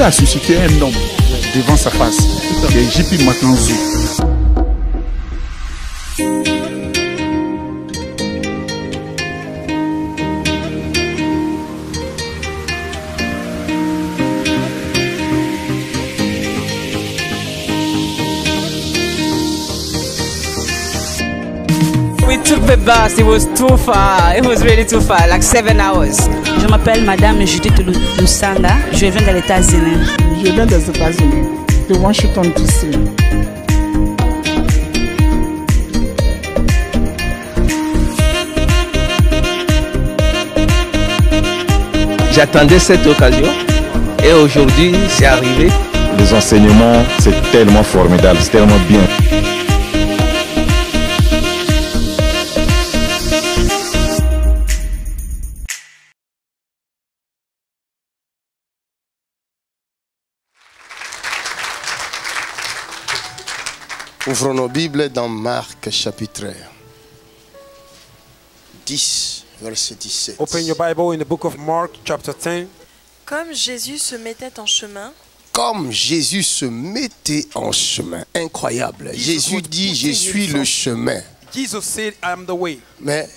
Dieu a suscité un homme devant sa face, qui est JP Makanzou. Bus, it was too far. It was really too far, like seven hours. Je m'appelle Madame Judith Lu- Lusanga. Je viens des États-Unis. Je viens des États-Unis, de Washington DC. J'attendais cette occasion et aujourd'hui c'est arrivé. Les enseignements, c'est tellement formidable, c'est tellement bien. Ouvrons nos Bibles dans Marc chapitre 10, verset 17. Open your Bible in the book of Mark, chapter 10. Comme Jésus se mettait en chemin, Comme Jésus se mettait en chemin, incroyable. Jesus Jésus dit, je suis le chemin. Jesus said, I am the way. Mais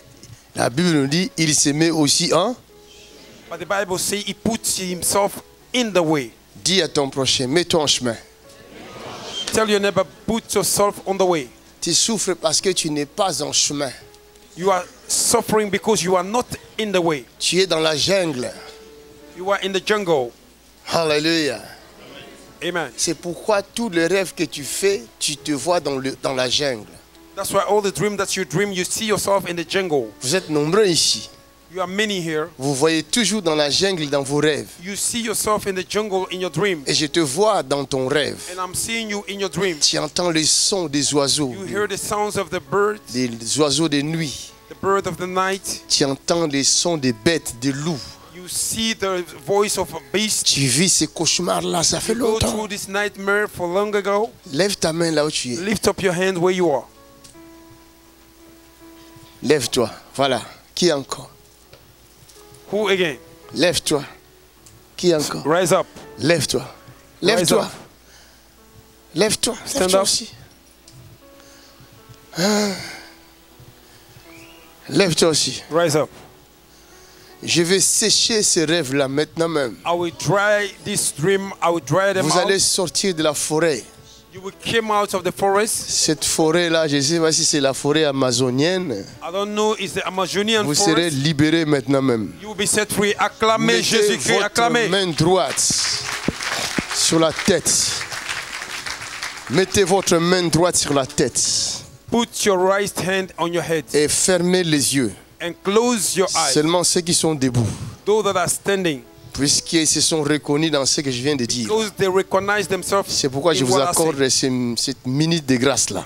la Bible nous dit, il se met aussi en... But the Bible says he puts himself in the way. Dis à ton prochain, mets-toi en chemin. Tell your neighbor, put yourself on the way. Tu souffres parce que tu n'es pas en chemin. You are suffering because you are not in the way. Tu es dans la jungle. You are in the jungle. Alléluia. Amen. C'est pourquoi tous les rêves que tu fais, tu te vois dans, le, dans la jungle. That's why all the dream that you dream, you see yourself in the jungle. Vous êtes nombreux ici. You are many here. Vous voyez toujours dans la jungle dans vos rêves. You see yourself in the jungle in your dream. Et je te vois dans ton rêve. And I'm seeing you in your dream. Tu entends les sons des oiseaux, You hear the sounds of the birds, des oiseaux de nuit. the bird of the night. Tu entends les sons des bêtes, des loups. You see the voice of a beast. Tu vis ces cauchemars-là, ça fait You go longtemps. through this nightmare for long ago. Lève ta main là où tu es. Lift up your hand where you are. Lève-toi. Voilà. Qui encore? Who again? Lève-toi. Qui encore? Rise up. Lève-toi. Lève-toi. Lève-toi. Stand Lève-toi up. aussi. Ah. Lève-toi aussi. Rise up. Je vais sécher ces rêves-là maintenant même. I will dry this dream. I will dry them Vous out. allez sortir de la forêt. You will come out of the forest. Cette forêt-là, je ne sais pas si c'est la forêt amazonienne. I don't know. It's the Amazonian Vous serez forest? libérés maintenant même. You will be set free. Acclamez Mettez Jésus-Christ. votre Acclamez. main droite sur la tête. Mettez votre main droite sur la tête Put your right hand on your head et fermez les yeux. and close your eyes. Seulement ceux qui sont debout, Those that are standing, puisqu'ils se sont reconnus dans ce que je viens de dire. C'est pourquoi je vous accorde cette minute de grâce-là.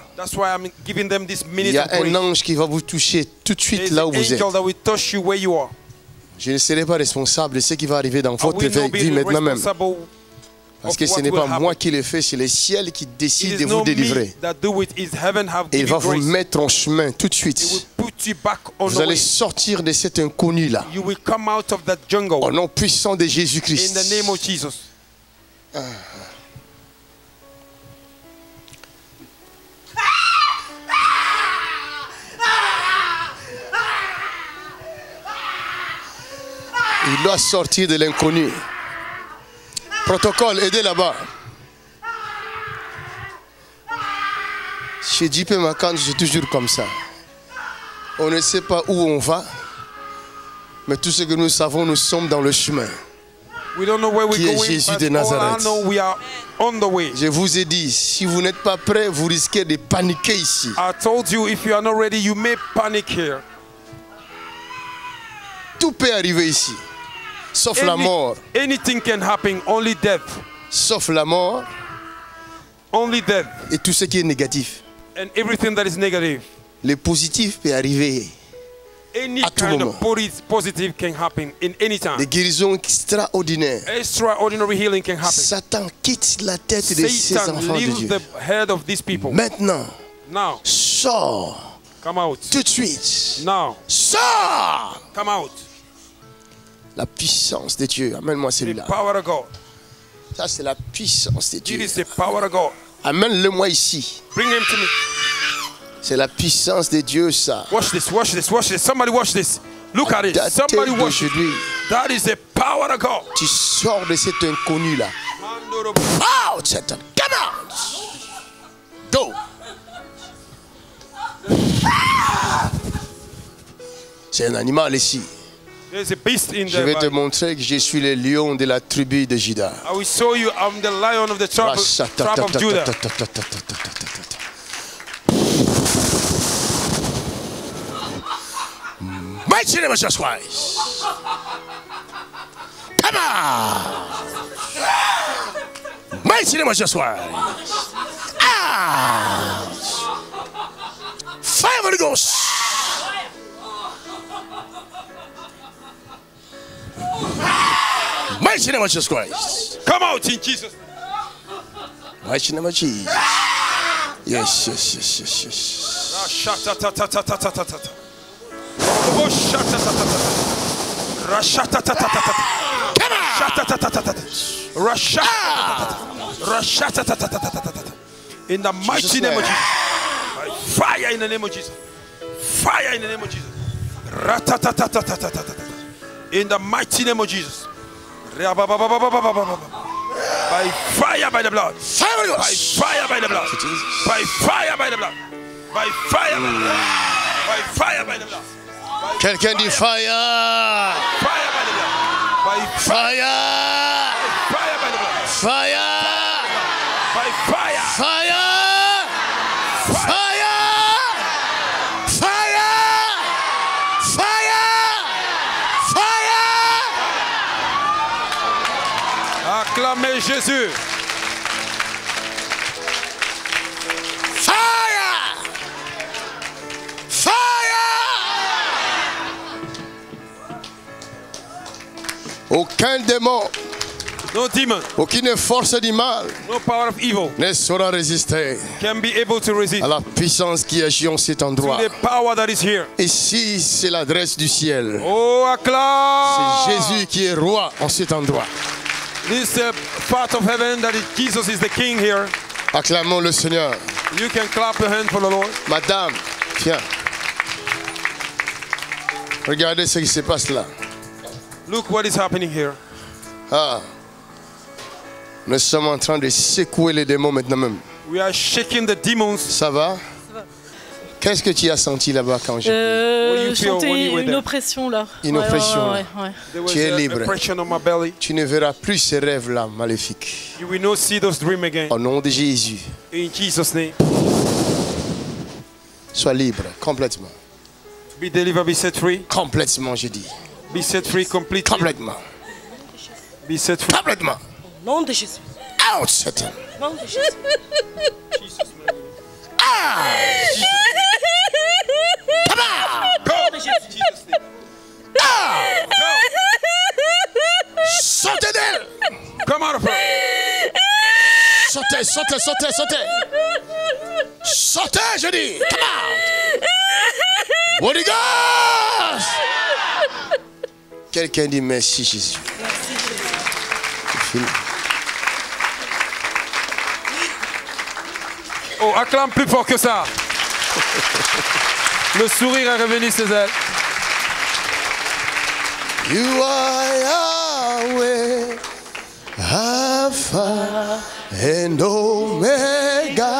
Il y a un ange qui va vous toucher tout de suite là où vous êtes. Je ne serai pas responsable de ce qui va arriver dans votre vie maintenant même. Parce que ce n'est pas moi qui le fais, c'est le ciel qui décide de vous délivrer. Et il va vous mettre en chemin tout de suite. Vous allez sortir de cet inconnu-là. You will come out of that jungle Au nom puissant de Jésus-Christ. Jesus. Il doit sortir de l'inconnu. Protocole, aidez là-bas. Chez JP Macan, c'est toujours comme ça. On ne sait pas où on va, mais tout ce que nous savons, nous sommes dans le chemin. We don't know where we're Qui est going, Jésus de Nazareth. we are on the way. Je vous ai dit, si vous n'êtes pas prêts, vous risquez de paniquer ici. I told you if you are not ready, you may panic here. Tout peut arriver ici, sauf la Any- mort. anything can happen, only death. Sauf la mort Only death. et tout ce qui est négatif. And everything that is negative. Le positif peut arriver. Any À tout kind moment. of posi- positive can happen in any time. Des guérisons extraordinaires. Extraordinary healing can happen. Satan quitte la tête de ces Satan enfants de Dieu. the head of these people. Maintenant, Now, sors come out. tout de suite. Now, Sors come out. La puissance de Dieu. Amène-moi celui-là. Ça, c'est la puissance de Dieu. Amène-le-moi ici. Bring him to me. C'est la puissance de Dieu, ça. Watch this, watch this, watch this. Somebody watch this. Look at it. Somebody watch it. That is the power of God. tu sors de cet inconnu-là. Out, Satan. Come out. Go. C'est un animal ici. Je vais te there. montrer que je suis le lion de la tribu de Juda. I will show you I'm the lion of the tribe of, tribe of Judah. Mighty name of Jesus Christ. Come on. Mighty name of Jesus Christ. Ah. Fire of the Ghost. mighty name of Jesus Christ. Come out in Jesus. Mighty name of Jesus. Yes, yes, yes, yes, yes. In the mighty name of Jesus. Fire in the name of Jesus. Fire in the name of Jesus. In the mighty name of Jesus. By fire by the blood. By fire by the blood. By fire by the blood. By fire by the blood. By fire by the blood. Can can the fire? Fire by the blood. By fire. Fire by the blood. Fire. Jésus. Fire. Fire. Aucun démon, No demon, aucune force du mal no power of evil ne saura résister can be able to resist à la puissance qui agit en cet to endroit. the power that is here. Ici, c'est l'adresse du ciel. Oh, C'est. Jésus qui est roi en cet endroit. This is part of heaven that is, Jesus is the king here. Acclamons le Seigneur. You can clap your hand for the Lord. Madame, viens. Regardez ce qui se passe là. Look what is happening here. Ah. Nous sommes en train de secouer les démons maintenant même. We are shaking the demons. Ça va Qu'est-ce que tu as senti là-bas quand j'ai... What do Euh, were une there? oppression là. Une Ouais, oppression, ouais, ouais, Tu es libre. a pressure on my belly. Tu ne verras plus ces rêves-là maléfiques. You will not see those dreams again. Au nom de Jésus, In Jesus' name. sois libre complètement. Be delivered, be set free. Complètement, je dis. Be set free completely. Complètement. Be set free. Complètement. Nom de Jésus. Out, Satan. Nom de Jésus. Go. Jesus' name. Sortez d'elle Come out of her. Sortez, sortez, sortez, sortez Sortez, je dis Come out Holy Ghost Quelqu'un dit merci Jésus. C'est fini. Oh, acclame plus fort que ça. Le sourire est revenu sur elle. You are Yahweh, Alpha and Omega.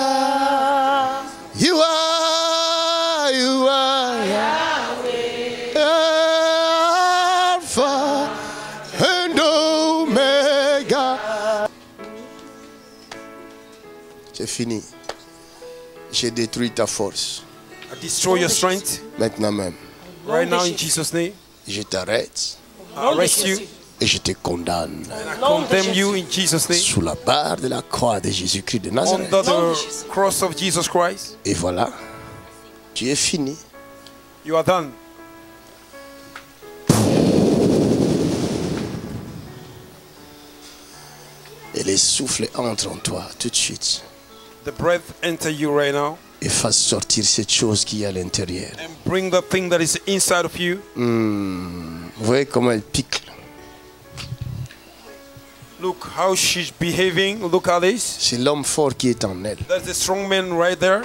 You are, you are Yahweh, Alpha and Omega. C'est fini. J'ai détruit ta force. I destroy your strength Maintenant même, right now in Jesus' name. je t'arrête arrest you et je te condamne I condemn you in Jesus' name. sous la barre de la croix de Jésus-Christ de Nazareth. Under the cross of Jesus Christ. Et voilà, tu es fini. You are done. Et les souffles entrent en toi tout de suite The breath enter you right now et fasse sortir cette chose qui est à l'intérieur. and bring the thing that is inside of you. Hmm, Vous voyez comment elle pique. Look how she's behaving. Look at this. C'est l'homme fort qui est en elle. That's the strong man right there.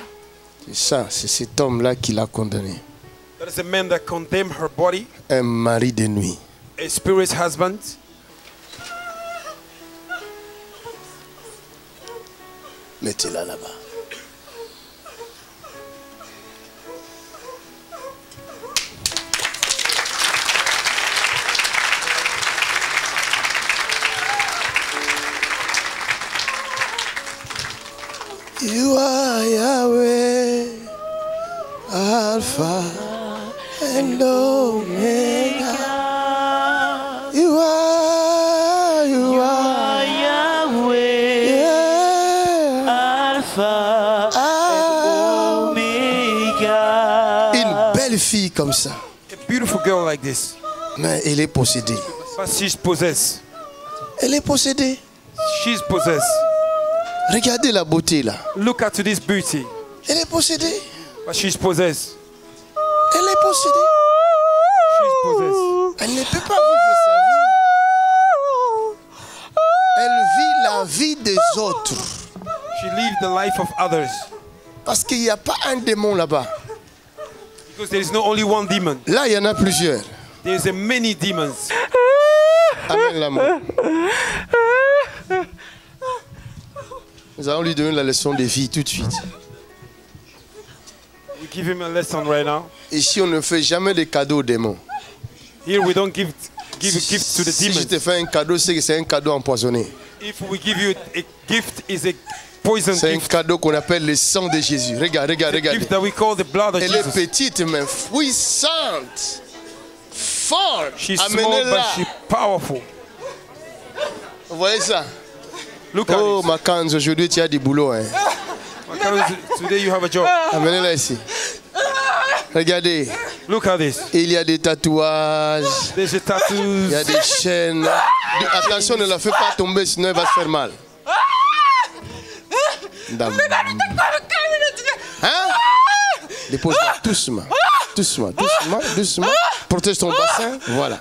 C'est ça, c'est cet homme-là qui l'a condamné. That is the man that condemned her body, Un mari de nuit. a spirit's husband. You are Yahweh, Alpha and Omega. Comme ça, A beautiful girl like this. mais elle est possédée. But she's possessed. Elle est possédée. She's possessed. Regardez la beauté là. Look at this beauty. Elle est possédée. But she's possessed. Elle est possédée. She's possessed. Elle ne peut pas vivre sa vie. Elle vit la vie des autres. She lived the life of others. Parce qu'il n'y a pas un démon là-bas. Because there is not only one demon. Là, il y en a plusieurs. There's a many demons. Amen l'amour. Nous allons lui donner la leçon de vie tout de suite. We give him a lesson right now. Ici, on ne fait jamais de cadeaux aux démons? Here we don't give give gift to the Si je demons. te fais un cadeau, c'est que c'est un cadeau empoisonné. If we give you a gift, is a poison C'est un gift. cadeau qu'on appelle le sang de Jésus. Regarde, regarde, regarde. gift that we call the blood of Elle est Jesus. petite mais puissante. Forte. She's small Amenez-la. but she's powerful. Vous voyez ça? Look at Oh, it. Makanz, aujourd'hui tu as du boulot. Hein. Today you have a job. Amenez-la ici. Regardez, Look at this. il y a des tatouages, There's a il y a des chaînes. Attention, ne la fais pas tomber, sinon elle va se faire mal. Dame. Hein? Dépose-la doucement. Doucement, doucement, doucement. Protège ton bassin. Voilà.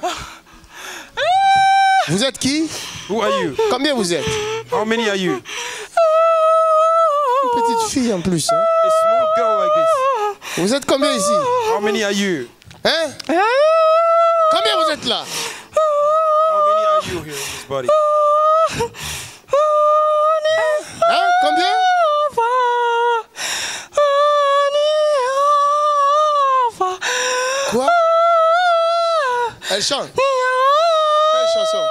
Vous êtes qui? Who are you? Combien vous êtes? How many are you? Une petite fille en plus. hein. A small girl like this. Vous êtes combien ici? How many are you? Hein? Combien vous êtes là? How many are you here in this body? Hein Combien Quoi Elle chante. Quelle chanson?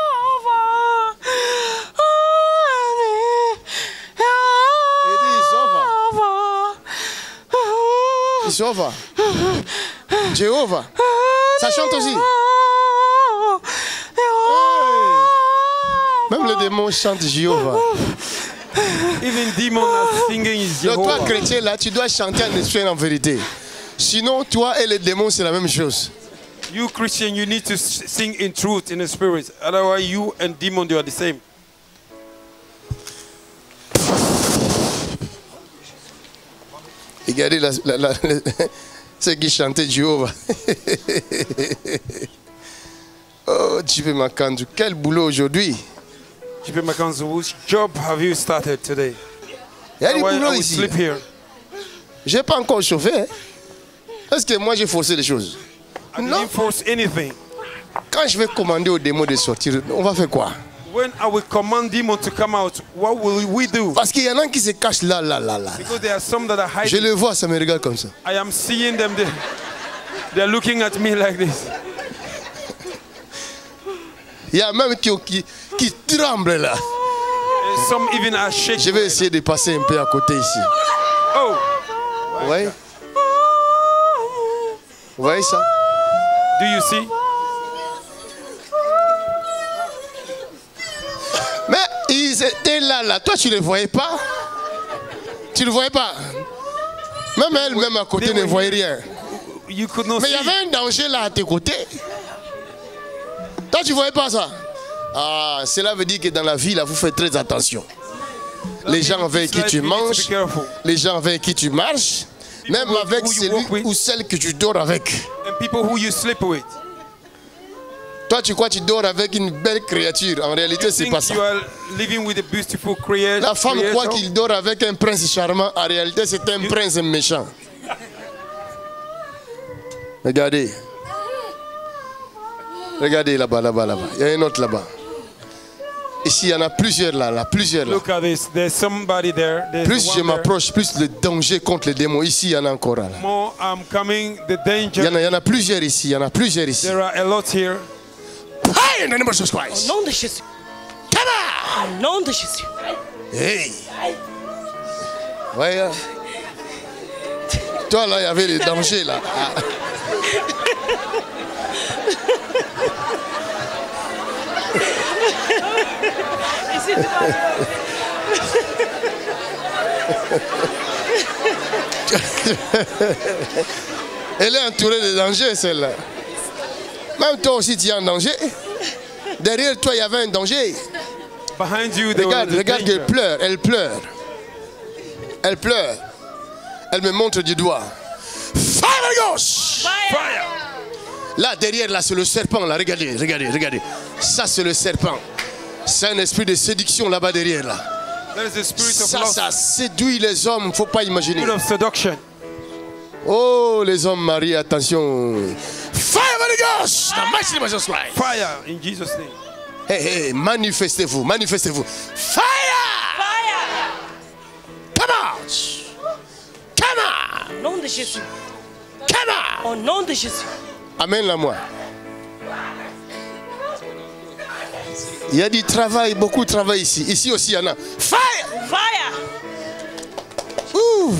Jéhovah. Jéhovah. Jéhovah. Ça chante aussi. Même les démons chantent Jéhovah. Even demons are singing is Donc toi, Jehovah. chrétien, là, tu dois chanter en esprit en vérité. Sinon, toi et les démons, c'est la même chose. You Christian, you need to sing in truth, in the spirit. Otherwise, you and demon, they are the same. Regardez la, la, la- ceux qui chantaient Jéhovah. oh, Dieu Makandu, quel boulot aujourd'hui? Chipe Makanzu, which job have you started today? Il y a du boulot ici. sleep here. Je n'ai pas encore chauffé. hein. Est-ce que moi j'ai forcé les choses? I didn't force anything. Quand je vais commander aux démons de sortir, on va faire quoi? When I will command demon to come out, what will we do? Parce qu'il y en a qui se cachent là, là, là, là. Because there are some that are Je hiding. le vois, ça me regarde comme ça. I am seeing them. They, they're looking at me like this. Il y a même qui, qui, qui tremblent là. And some even are shaking. Je vais essayer de passer un peu à côté ici. Oh, Vous voyez? Vous voyez ça? Do you see? Mais ils étaient là, là. Toi, tu ne les voyais pas? Tu ne voyais pas? Même elle, même à côté, ne voyait rien. You could not Mais il y avait un danger là à tes côtés. Toi, tu ne voyais pas ça? Ah, cela veut dire que dans la vie, là, vous faites très attention. Les gens avec qui tu manges, les gens avec qui tu marches, même avec who you celui walk with. ou celle que tu dors avec. And people who you sleep with. Toi, tu crois que tu dors avec une belle créature. En réalité, c'est think pas ça. you are living with a beautiful crea- La femme croit creator? qu'il dort avec un prince charmant. En réalité, c'est un prince méchant. Regardez. Regardez là-bas, là-bas, là-bas. Il y a un autre là-bas. Ici, il y en a plusieurs là, là, plusieurs là. Look at this. There's somebody there. There's Plus je m'approche, plus le danger contre les démons. Ici, il y en a encore là. More I'm coming. The Il y, en danger. a, il y en a plusieurs ici. Il y en a plusieurs ici. There are a lot here. Hey, in the name of Jesus Christ. Au nom de Jésus. Come on. Au nom de Jésus. Hey. Ouais. hein. Toi, là, il y avait les dangers, là. Elle est entourée de dangers, celle-là. Même toi aussi, tu es en danger. Derrière toi, il y avait un danger. Behind you, Regarde, regarde qu'elle pleure, elle pleure. Elle pleure. Elle me montre du doigt. Fire Holy Ghost! Fire. Là, derrière, là, c'est le serpent, là. Regardez, regardez, regardez. Ça, c'est le serpent. C'est un esprit de séduction là-bas derrière, là. Ça, ça séduit les hommes, faut pas imaginer. Spirit of seduction. Oh, les hommes mariés, attention. Fire Holy Ghost! Fire in Jesus' name. Hey, hey, manifestez-vous, manifestez-vous. Fire! Fire. Come out! Come on! Au nom de Jésus. Come on! Au nom de Jésus. Amène-la moi. Il y a du travail, beaucoup de travail ici. Ici aussi, il y en a. Fire! Fire. Ouh.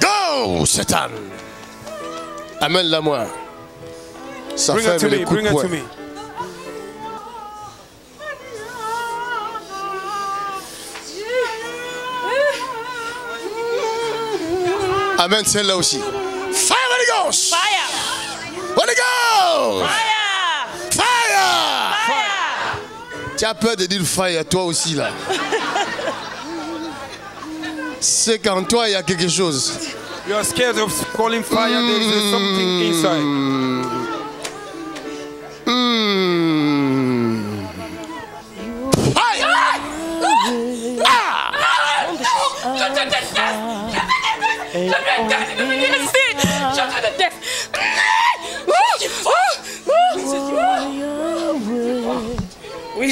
Go, Satan! Amène-la moi. Ça Bring her fait to les me. coups Bring de poing. Amène celle-là aussi. Fire Holy Ghost! Fire. Holy Ghost! Fire. Fire! Fire. Tu as peur de dire fire, toi aussi là. C'est qu'en toi, il y a quelque chose. You are scared of calling fire. There is something inside.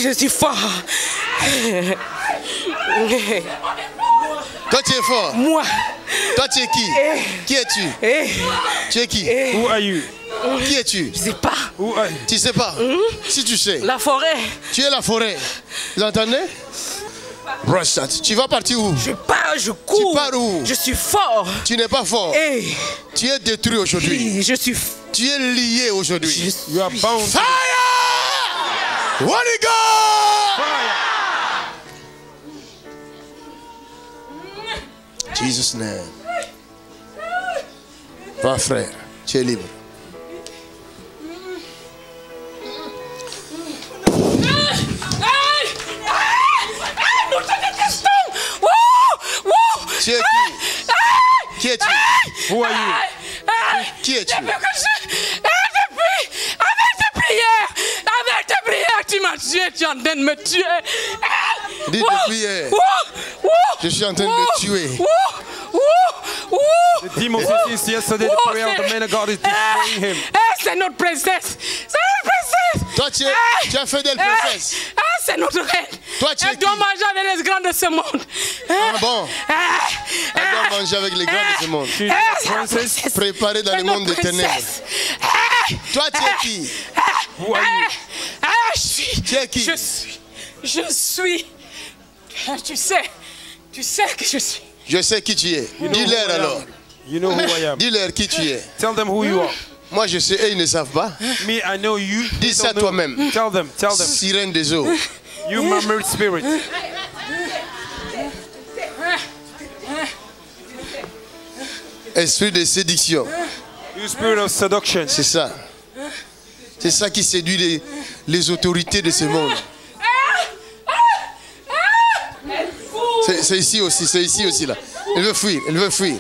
Je suis fort. Toi, tu es fort. Moi. Toi, tu es qui? Qui es-tu? Eh, Tu es qui? Who are you? Qui es-tu? Je sais pas. Who are you? Tu sais pas? Si tu sais, La forêt. tu es la forêt. Vous entendez? Tu vas partir où? Je pars, je cours. Tu pars où? Je suis fort. Tu n'es pas fort. Eh, Tu es détruit aujourd'hui. je suis. Tu es lié aujourd'hui. You are bound. Fire! Holy Ghost! Jesus name. Va frère, tu es libre. Nous te détestons. Wouh, wouh. Tu es qui Qui es-tu Who are you? Qui es-tu Depuis que je. Eh, depuis. Avec tes prières. Avec tes prières, tu es en train de me tuer. Eh, Dis depuis hier. Je suis en train de le tuer. The demon since yesterday, the prayer of the c'est- man of God is Eh, destroying him. eh, c'est notre princesse. C'est notre princesse. Toi, tu es, Eh, tu es fidèle eh, princesse. Ah, c'est notre reine. Toi, tu es Elle doit manger avec les grands de ce monde. Ah bon? Eh, Elle eh, doit manger avec les grands de ce monde. Eh, princesse. Préparée dans le monde des ténèbres. Eh, Toi, tu es eh, qui? eh, Who are you? eh, eh, je suis. Tu es qui? Je suis. Je suis. Tu sais. Tu sais que je suis. Je sais qui tu es. You know who Dis-leur I am. alors. You know who I am. Dis-leur qui tu es. Tell them who you are. Moi, je sais et ils ne savent pas. Me, I know you. Dis ça toi-même. Tell them. Tell them. Sirène des eaux. You murmured spirit. Esprit de séduction. You spirit of seduction. C'est ça. C'est ça qui séduit les, les autorités de ce monde. C'est ici aussi, c'est ici aussi là. Elle veut fuir, elle veut fuir.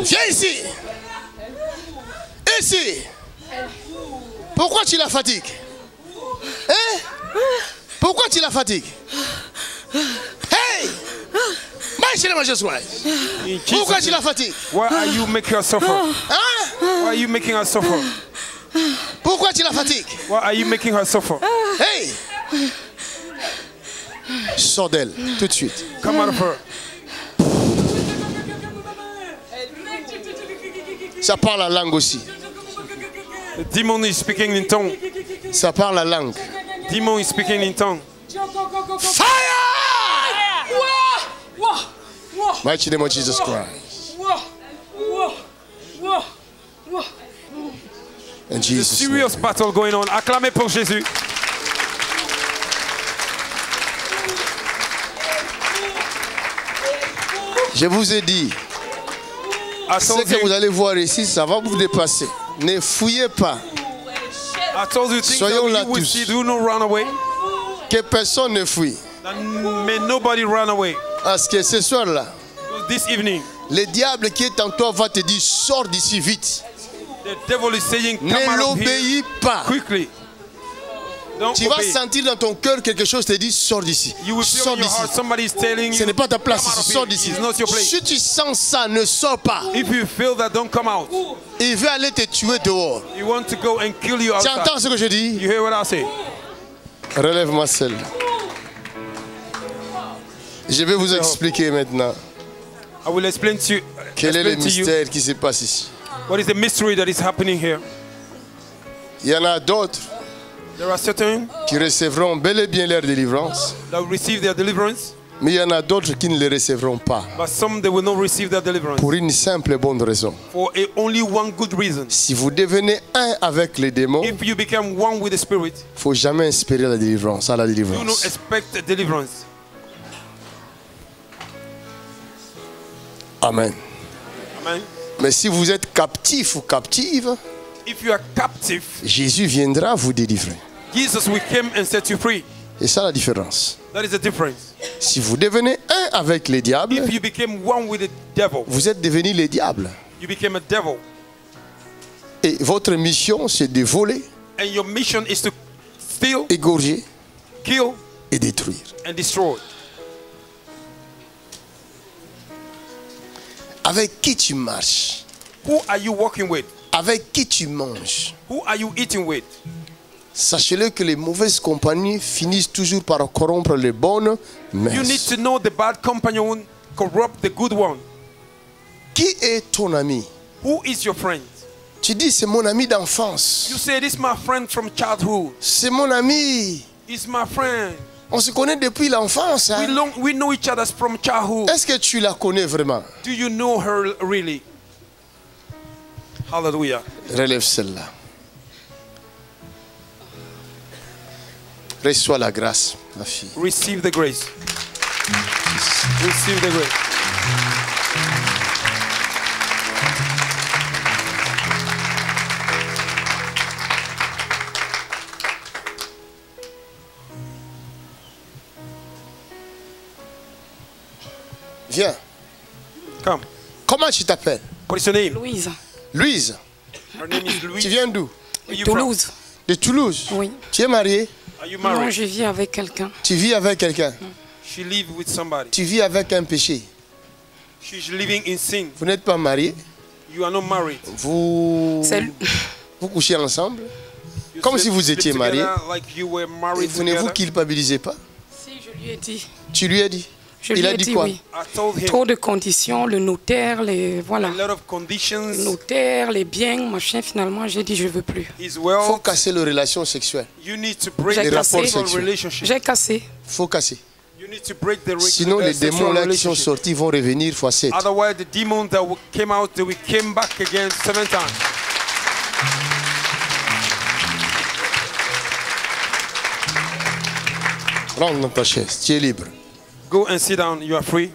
Viens ici. Ici. Pourquoi tu la fatigues? Hein? Pourquoi tu la fatigues? Hey Pourquoi tu la fatigues? Why are you making her suffer? Hein? Why are you making her suffer? Pourquoi tu la fatigues? Why are you making her suffer? Hey Sors d'elle, tout de suite. Come out of her. Ça parle la langue aussi. The demon is speaking in tongue. Ça parle la langue. Demon is speaking in tongue. Fire Mighty name of Jesus Christ. In Jesus' name. serious battle going on. Acclamez pour Jésus. Je vous ai dit, I ce que vous allez voir ici, ça va vous dépasser. Ne fouillez pas. I told you Soyons là tous. see. Do not run away. Que personne ne fuit. May nobody run away. Parce que ce soir-là, This evening, le diable qui est en toi va te dire sors d'ici vite. Ne l'obéis pas. quickly. Don't Tu vas sentir dans ton cœur quelque chose te dit sors d'ici. Sors d'ici. heart somebody is telling Ce n'est pas ta place ici, sors d'ici. It's not your place. Si tu sens ça, ne sors pas. If you feel that, don't come out. Il veut aller te tuer dehors. You want to go and kill you Tu entends ce que je dis? You hear what I say? Relève-moi celle. Je vais vous expliquer maintenant I will explain to you. quel est le you mystère qui se passe ici? What is the mystery that is happening here? Il y en a d'autres There are certain qui recevront bel et bien leur délivrance, that will receive their deliverance, mais il y en a d'autres qui ne le recevront pas. but some they will not receive their deliverance Pour une simple et bonne raison. for a, only one good reason. Si vous devenez un avec les démons, il If you become one with the Spirit, ne faut jamais espérer la délivrance, à la do not délivrance. expect deliverance. Amen. Amen. Mais si vous êtes captif ou captive, If you are captive, Jésus viendra vous délivrer. Jesus will come and set you free. Et ça la différence. That is the difference. Si vous devenez un avec les diables, If you became one with the devil, vous êtes devenu les diables. you became a devil. Et votre mission, c'est de voler, And your mission is to steal, égorger kill, et détruire. and destroy. Avec qui tu marches? Who are you walking with? Avec qui tu manges? Who are you eating with? Sachez-le que les mauvaises compagnies finissent toujours par corrompre les bonnes You need to know the bad companion corrupt the good one. Qui est ton ami? Who is your friend? Tu dis, c'est mon ami d'enfance. You say, This is my friend from childhood. C'est mon ami. He's my friend. On se connaît depuis l'enfance. We, hein. long, we know each other from childhood. Est-ce que tu la connais vraiment? Do you know her really? Hallelujah. Relève celle-là. Reçois la grâce, ma fille. Receive the grace. Receive the grace. Viens. Come. Comment tu t'appelles? What is your name? Louise, Louise. Her name is Louise. Tu viens d'où? You from? Toulouse. De Toulouse? Oui. Tu es mariée Are you Non, married? je vis avec quelqu'un. Tu vis avec quelqu'un? She live with somebody. Tu vis avec un péché. She's living in sin. Vous n'êtes pas mariés? You are not married. Vous, C'est vous couchez ensemble? You Comme si vous étiez mariés. Like you were Et married vous ne vous culpabilisez pas? Si, je lui ai dit. Tu lui as dit? Je Il lui a ai dit dit quoi? oui. I told him Trop de conditions, le notaire, les voilà. a lot of conditions. Le notaire, les biens, machin. Finalement, j'ai dit je veux plus. Il faut casser les relations sexuelles. You need to break J'ai the cassé. sexual sexuels. relationship. J'ai cassé. Il faut casser. You need to break the re- Sinon, les démons là qui sont relationship. sortis vont revenir fois 7. Otherwise, the demons that came out, they will came back again seven times. Rentre dans ta chaise. Tu es libre. Go and sit down. You are free.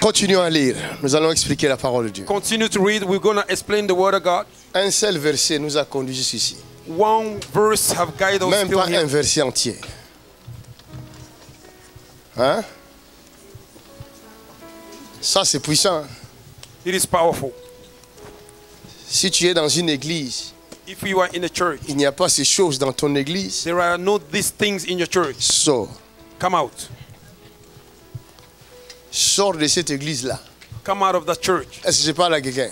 Continuons à lire. Nous allons expliquer la parole de Dieu. Continue to read. We're going to explain the word of God. Un seul verset nous a conduits jusqu'ici. One verse have guided us Même pas un here. verset entier. Hein? Ça, c'est puissant. It is powerful. Si tu es dans une église, If you are in a church, il n'y a pas ces choses dans ton église, there are no these things in your church. sors. Come out. Sors de cette église-là. Come out of that church. Est-ce que je parle à quelqu'un?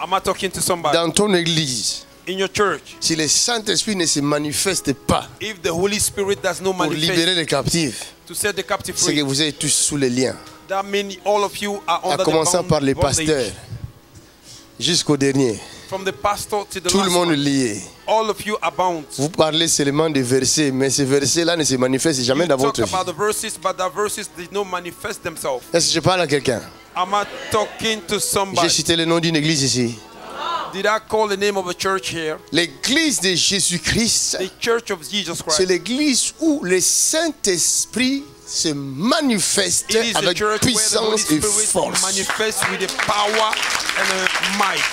Am I talking to somebody? Dans ton église, In your church, si le Saint-Esprit ne se manifeste pas if the Holy Spirit does not pour libérer manifest les captifs, to set the captive c'est que free, vous êtes tous sous les liens. that means all of you are À under commencer the par les pasteurs jusqu'au dernier. From the pastor to the Tout le monde one, lié. all of you are bound. Vous parlez seulement des versets, mais ces versets-là ne se manifestent jamais You dans talk votre vie. about the verses, but the verses did not manifest themselves. Est-ce que je parle à quelqu'un? Am I talking to J'ai somebody? cité le nom d'une église ici. Did I call the name of a church here? L'église de Jésus-Christ, The Church of Jesus c'est Christ. l'église où le Saint-Esprit se manifeste avec puissance et force. manifests with the power and the might.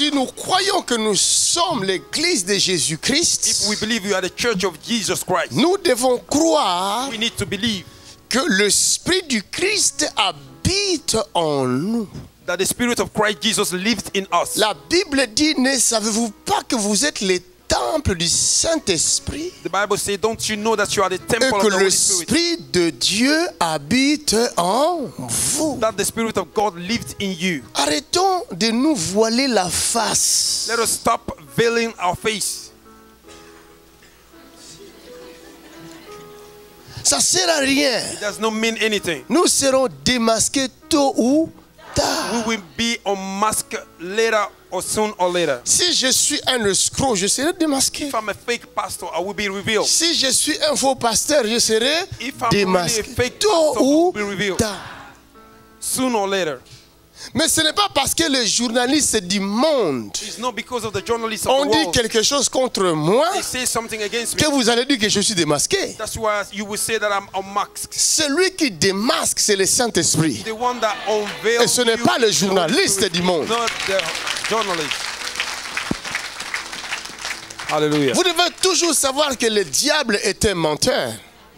Si nous croyons que nous sommes l'église de Jésus-Christ, we believe you are the church of Jesus Christ, nous devons croire we need to believe que l'Esprit du Christ habite en nous. that the Spirit of Christ Jesus lives in us. La Bible dit, ne savez-vous pas que vous êtes les temples du Saint-Esprit The Bible says, Don't you know that you are the et temple of que the Holy Spirit? l'Esprit de Dieu habite en vous. That the Spirit of God lives in you. Arrêtons de nous voiler la face. Let us stop veiling our face. Ça sert à rien. It does not mean anything. Nous serons démasqués tôt ou tard. We will be unmasked later or soon or later. Si je suis un escroc, je serai démasqué. If I'm a fake pastor, I will be revealed. Si je suis un faux pasteur, je serai If I'm really a démasqué fake tôt pastor, I ou will be revealed. tard. Soon or later. Mais ce n'est pas parce que les journalistes du monde It's not because of the journalists of ont dit world. quelque chose contre moi They say something against me. que vous allez dire que je suis démasqué. That's why you will say that I'm unmasked. Celui qui démasque, c'est le Saint-Esprit. The one that unveils Et ce n'est pas le is the Holy journaliste Spirit, du monde. Vous devez toujours savoir que le diable est un menteur.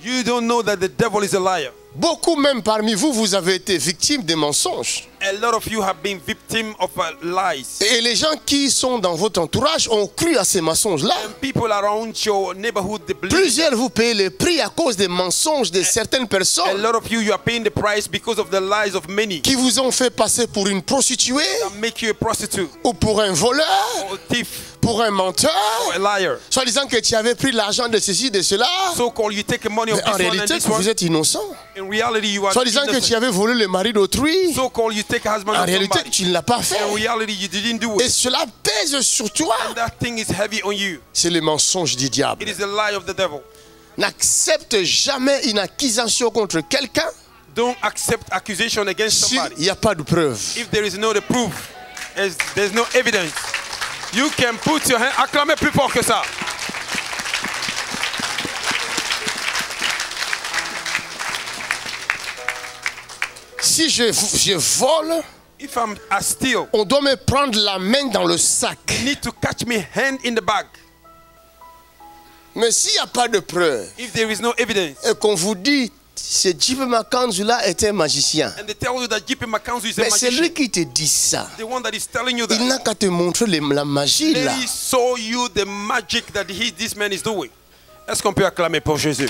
You don't know that the devil is a liar. Beaucoup même parmi vous, vous avez été victime des mensonges. A lot of you have been victim of uh, lies. Et les gens qui sont dans votre entourage ont cru à ces mensonges-là. And people around your neighborhood, they believe. Plusieurs vous payez le prix à cause des mensonges de certaines A personnes lot of you, you are paying the price because of the lies of many qui vous ont fait passer pour une prostituée that make you a prostitute ou pour un voleur, or a thief pour un menteur, a liar. soit disant que tu avais pris l'argent de ceci, de cela. So called you take money of Mais en this one and réalité, vous êtes innocent. In reality, you are Soit disant que tu innocent. avais volé le mari d'autrui. So called you take husband En réalité, tu ne l'as pas fait. In reality, you didn't do Et it. cela pèse sur toi. And that thing is heavy on you. C'est le mensonge du diable. It is the lie of the devil. N'accepte jamais une accusation contre quelqu'un Don't accept accusation against s'il somebody n'y a pas de preuve. if there is no the proof. There's no evidence. You can put your hand. Acclamez plus fort que ça. Si je, je vole, If I'm I steal, on doit me prendre la main dans le sac. you need to catch me hand in the bag. Mais s'il n'y a pas de preuve If there is no evidence, et qu'on vous dit ce Jip Makanzu-là est un magicien, and they tell you that JP McCown is a mais c'est lui qui te dit ça. the one that is telling you Il that, n'a qu'à te montrer la magie là. he show you the magic that he, this man is doing. Est-ce qu'on peut acclamer pour Jésus?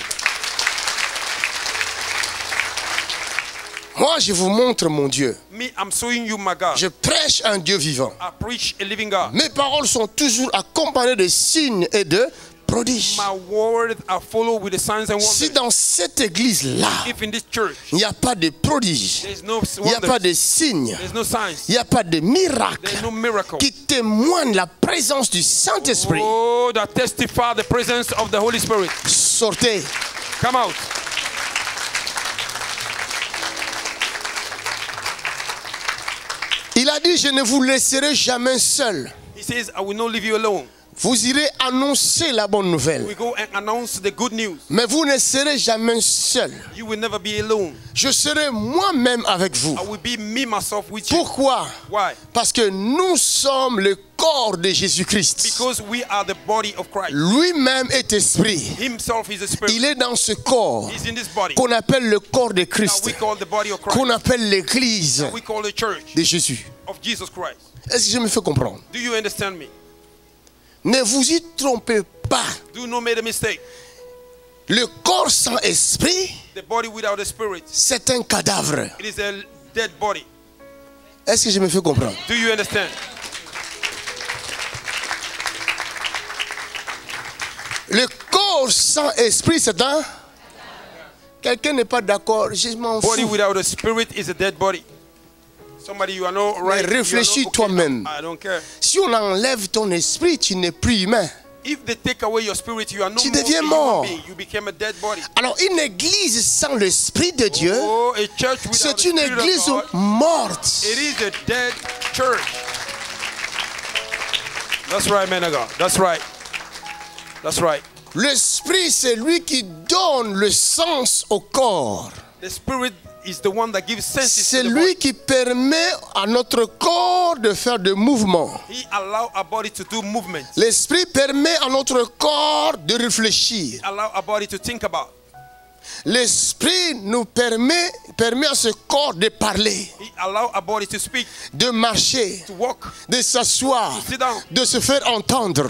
Moi, je vous montre mon Dieu. Me, I'm showing you my God. Je prêche un Dieu vivant. I preach a living God. Mes paroles sont toujours accompagnées de signes et de prodiges. My words are followed with the signs and Si dans cette église-là, If in this church il n'y a pas de prodiges, no il n'y a pas de signes, no il n'y a pas de miracles no qui témoignent la présence du Saint-Esprit, Oh, that testify the presence of the Holy Spirit. sortez. Come out. Il a dit, je ne vous laisserai jamais seul. He says, I will not leave you alone. Vous irez annoncer la bonne nouvelle. We go and announce the good news. Mais vous ne serez jamais seul. You will never be alone. Je serai moi-même avec vous. I will be me myself with you. Pourquoi? Why? Parce que nous sommes le corps de Jésus-Christ. Because we are the body of Christ. Lui-même est esprit. Himself is a spirit. Il est dans ce corps He's in this body. qu'on appelle le corps de Christ, we call the body of Christ. qu'on appelle l'église de Jésus. of Jesus Christ. Est-ce que je me fais comprendre? Do you understand me? Ne vous y trompez pas. Do not make a mistake. Le corps sans esprit, The body without a spirit, c'est un cadavre. it is a dead body. Est-ce que je me fais comprendre? Do you understand? Le corps sans esprit, c'est un... Quelqu'un n'est pas d'accord, je m'en Body fous. without a spirit is a dead body. Somebody you are not right. you are réfléchis toi-même. I don't care. Si on enlève ton esprit, tu n'es plus humain. If they take away your spirit, you are no Tu deviens mort. being. You became a dead body. Alors une église sans l'esprit de Dieu, Oh, a church without c'est une église God, morte. It is a dead church. That's right, man of God. That's right. That's right. L'esprit, c'est lui qui donne le sens au corps. The spirit c'est lui qui permet à notre corps de faire des mouvements. L'esprit permet à notre corps de réfléchir. L'esprit nous permet, permet à ce corps de parler, speak, de marcher, de s'asseoir, de se faire entendre.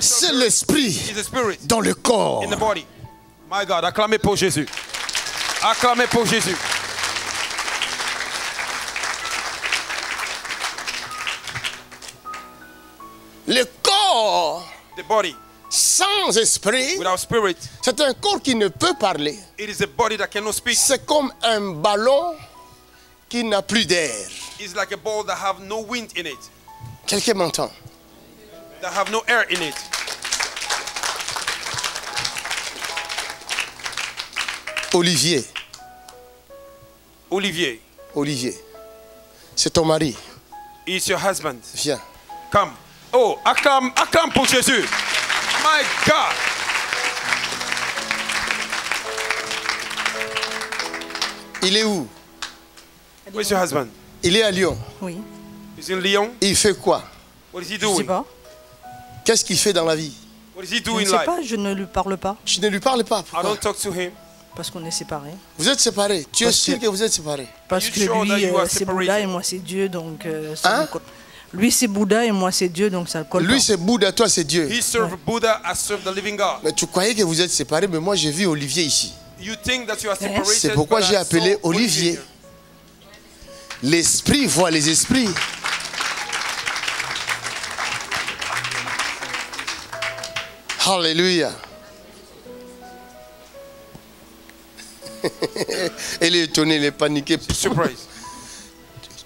C'est l'esprit dans le corps. My God, acclamez pour Jésus. Acclamez pour Jésus. The body sans esprit, without spirit, c'est un corps qui ne peut parler. it is a body that cannot speak. C'est comme un ballon qui n'a plus d'air. It's like a ball that have no wind in it, Quelqu'un m'entend? That have no air in it. Olivier, Olivier, Olivier, c'est ton mari. is your husband. Viens. Come. Oh, acclame, acclame pour Jésus. My God. Il est où? Where's your husband? Il est à Lyon. Oui. He's in Lyon? Il fait quoi? What is he Je sais doing? pas. Qu'est-ce qu'il fait dans la vie? What does he Je do ne sais life? pas, je ne lui parle pas Tu ne lui parles pas. I Pourquoi don't talk to him. parce qu'on est séparés. Vous êtes séparés. Tu es sûr que- que vous êtes séparés? Parce you que sure lui, euh, c'est? Bouddha et moi c'est Dieu, donc euh, ça Hein? Lui c'est Bouddha et moi c'est Dieu, donc ça colle Lui c'est Bouddha, toi c'est Dieu. He served Buddha. I serve the living God. Mais tu croyais que vous êtes séparés, mais moi j'ai vu Olivier ici. You think that you are separated. C'est pourquoi j'ai appelé Olivier. L'esprit voit les esprits. Alléluia. Elle est étonnée, elle est paniquée. Surprise.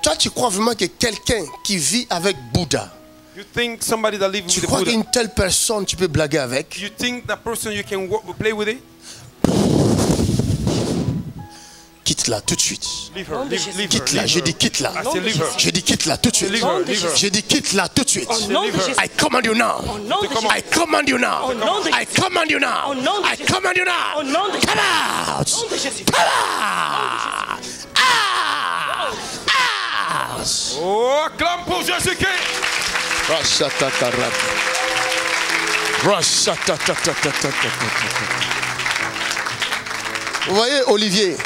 Toi, tu crois vraiment que quelqu'un qui vit avec Bouddha, You think somebody that lives tu with crois qu'une telle personne, tu peux blaguer avec? You think that person you can work, play with it? Quitte-la tout de suite. Leave her. Leave, leave her. Quitte-la, je dis quitte-la. Je dis quitte-la tout de suite. Je dis quitte-la tout de suite. I command you now. I command you now. I command you now. I command you now. Out. Come out. Oh, clame pour Jésus-Christ. Vous voyez, Olivier,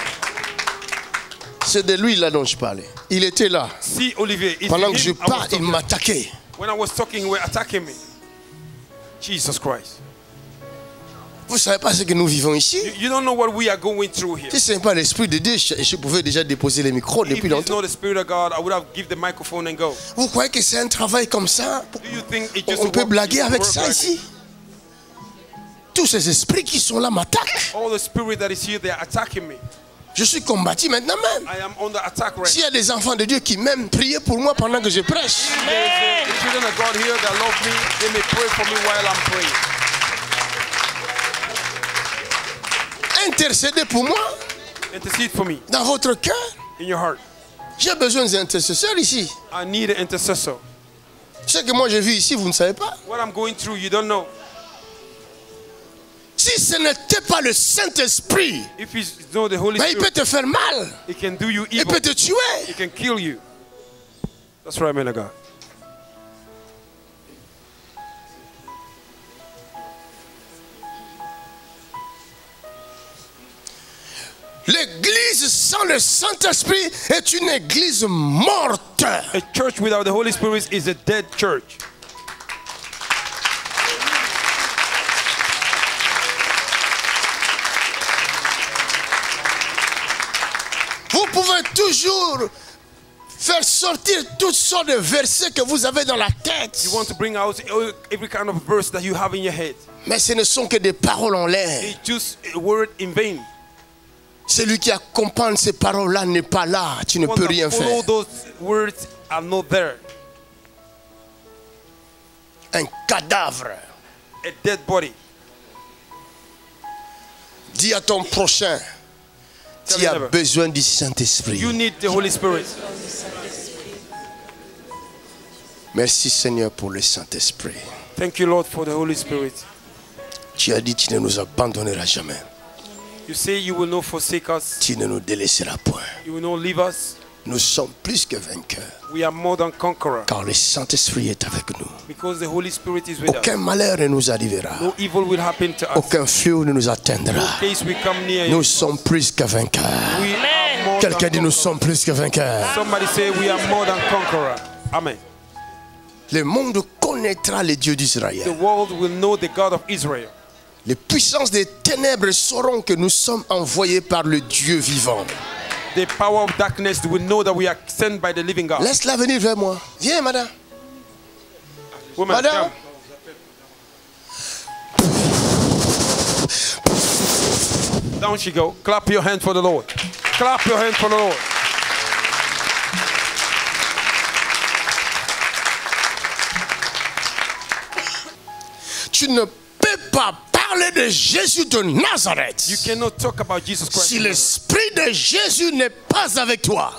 c'est de lui là dont je parlais. Il était là. Si, Olivier, Pendant que je parle, il m'attaquait. When I was talking, he attacking me. Jesus Christ. Vous ne savez pas ce que nous vivons ici You, don't know what we are going through here. Si ce n'est pas l'esprit de Dieu, je, pouvais déjà déposer les micros depuis longtemps. Vous croyez que c'est un travail comme ça Do you think it's just On peut blaguer avec ça ici? Tous ces esprits qui sont là m'attaquent. All the spirit that is here, they are attacking me. Je suis combattu maintenant même. I am under attack right S'il y a des enfants de Dieu qui m'aiment, priez pour moi pendant que je prêche. now. Intercédez pour moi Intercede for me dans votre cœur. in your heart. J'ai besoin des intercesseurs ici. I need an intercessor. Ce que moi j'ai vu ici, vous ne savez pas. What I'm going through, you don't know. Si ce n'était pas le Saint-Esprit, If it's not the Holy ben, il peut te faire mal. it can do you Il evil. peut te tuer. It can kill you. That's right, man of God. L'église sans le Saint-Esprit est une église morte. A church without the Holy Spirit is a dead church. Vous pouvez toujours faire sortir toutes sortes de versets que vous avez dans la tête. You want to bring out every kind of verse that you have in your head. Mais ce ne sont que des paroles en l'air. It's just a word in vain. Celui qui accompagne ces paroles-là n'est pas là. Tu ne peux rien faire. those words are not there. Un cadavre. A dead body. Dis à ton prochain, Tell tu as besoin du Saint-Esprit. You need the Holy Spirit. Merci Seigneur pour le Saint-Esprit. Thank you, Lord, for the Holy Spirit. Tu as dit tu ne nous abandonneras jamais. You say you will not forsake us. Tu ne nous délaisseras point. You will not leave us. Nous sommes plus que vainqueurs. We are more than conquerors Car le Saint-Esprit est avec nous. because the Holy Spirit is with us. Aucun malheur ne nous arrivera. No evil will happen to us. Aucun fléau ne nous In atteindra. case we come near you, Nous sommes plus que vainqueurs. we are more Quelqu'un than dit nous conquerors. sommes plus que vainqueurs. Somebody say we are more than conquerors. Amen. Le monde connaîtra les dieux The d'Israël. world will know the God of Israel. Les puissances des ténèbres sauront que nous sommes envoyés par le Dieu vivant. The power of darkness will know that we are sent by the living God. Laisse-la venir vers moi. Viens, madame. Woman, Madame. come. Down she go. Clap your hand for the Lord. Clap your hand for the Lord. Tu ne peux pas parler de Jésus de Nazareth You cannot talk about Jesus Christ. si l'Esprit de Jésus n'est pas avec toi.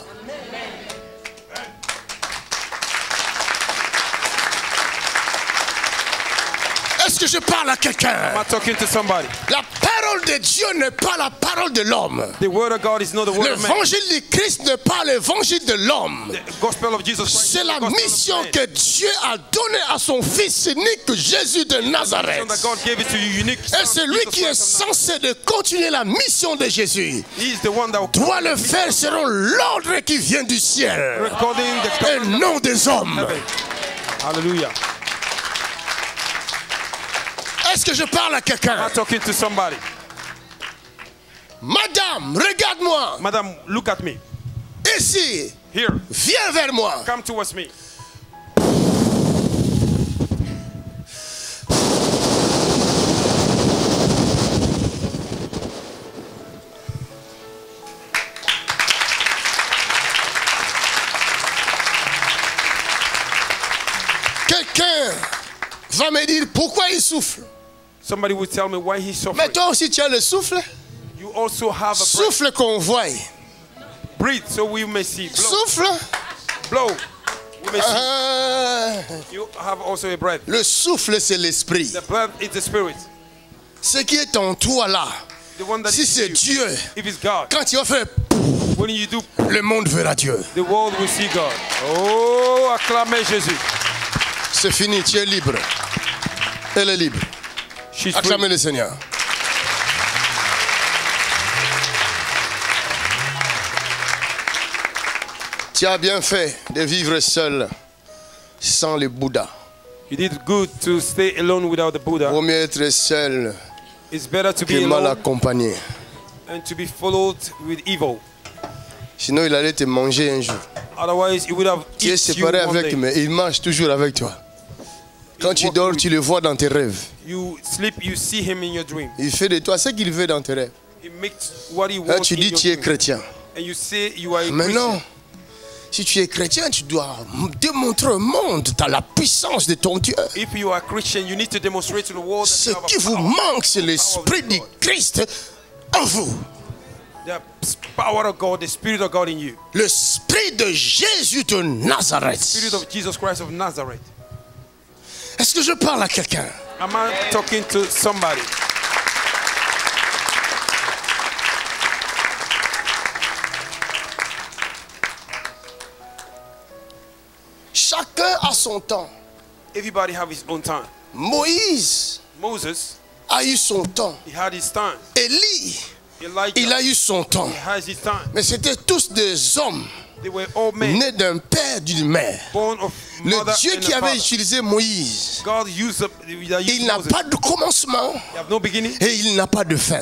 Est-ce que je parle à quelqu'un Am I talking to somebody? La parole de Dieu n'est pas la parole de l'homme. The word of God is not the word of man. L'évangile du Christ n'est pas l'évangile de l'homme. The gospel of Jesus Christ. C'est la mission que Dieu a donnée à son Fils unique Jésus de Nazareth. That God gave it to you unique. Et celui qui est censé de continuer la mission de Jésus. He is the one that will doit le faire selon l'ordre qui vient du ciel recording the et non des hommes. Hallelujah. Est-ce que je parle à quelqu'un? I talking to somebody? Madame, regarde-moi. Madam, look at me. Ici, Here. viens vers moi. Come towards me. Quelqu'un va me dire pourquoi il souffle. Somebody will tell me why he's Mais suffering. toi aussi tu as le souffle. You also have a breath. Souffle qu'on voit. Breathe so we may see. Blow. Souffle. Blow. We may see. Ah, You have also a breath. le souffle, c'est l'esprit. The breath is the spirit. Ce qui est en toi là, The one that si c'est. Dieu, If it's God, quand tu vas faire, when you do, le monde verra Dieu. the world will see God. Oh, acclamez Jésus. C'est fini, tu es libre. Elle est libre. Acclamez le Seigneur. Tu as bien fait de vivre seul, sans le Bouddha. You did good to stay alone without the Buddha. Vaut mieux être seul It's better to be que mal alone accompagné. than to be followed with evil. Sinon, il allait te manger un jour. Otherwise, he would have Tu es séparé avec, mais il marche toujours avec toi. Quand tu dors, tu le vois dans tes rêves. You sleep, you see him in your dream. Il fait de toi ce qu'il veut dans tes rêves. He makes what he Là, wants tu dis tu es chrétien. And you say you are a Mais Christian. non. Si tu es chrétien, tu dois démontrer au monde dans la puissance de ton Dieu. If you are Christian, you need to demonstrate to the world that Ce qui vous manque, c'est l'esprit du Christ en vous. The power of God, the Spirit of God in you. L'esprit de Jésus de Nazareth. Spirit of Jesus Christ of Nazareth. Est-ce que je parle à quelqu'un? Am I talking to somebody? Chacun a son temps. Everybody have his own time. Moïse Moses, a eu son temps. he had his time. Élie, Elijah, il a eu son temps. he has his time. Mais c'était tous des hommes Nés d'un père, d'une mère. Le Dieu qui avait father. utilisé Moïse, il n'a pas de commencement et il n'a pas de fin.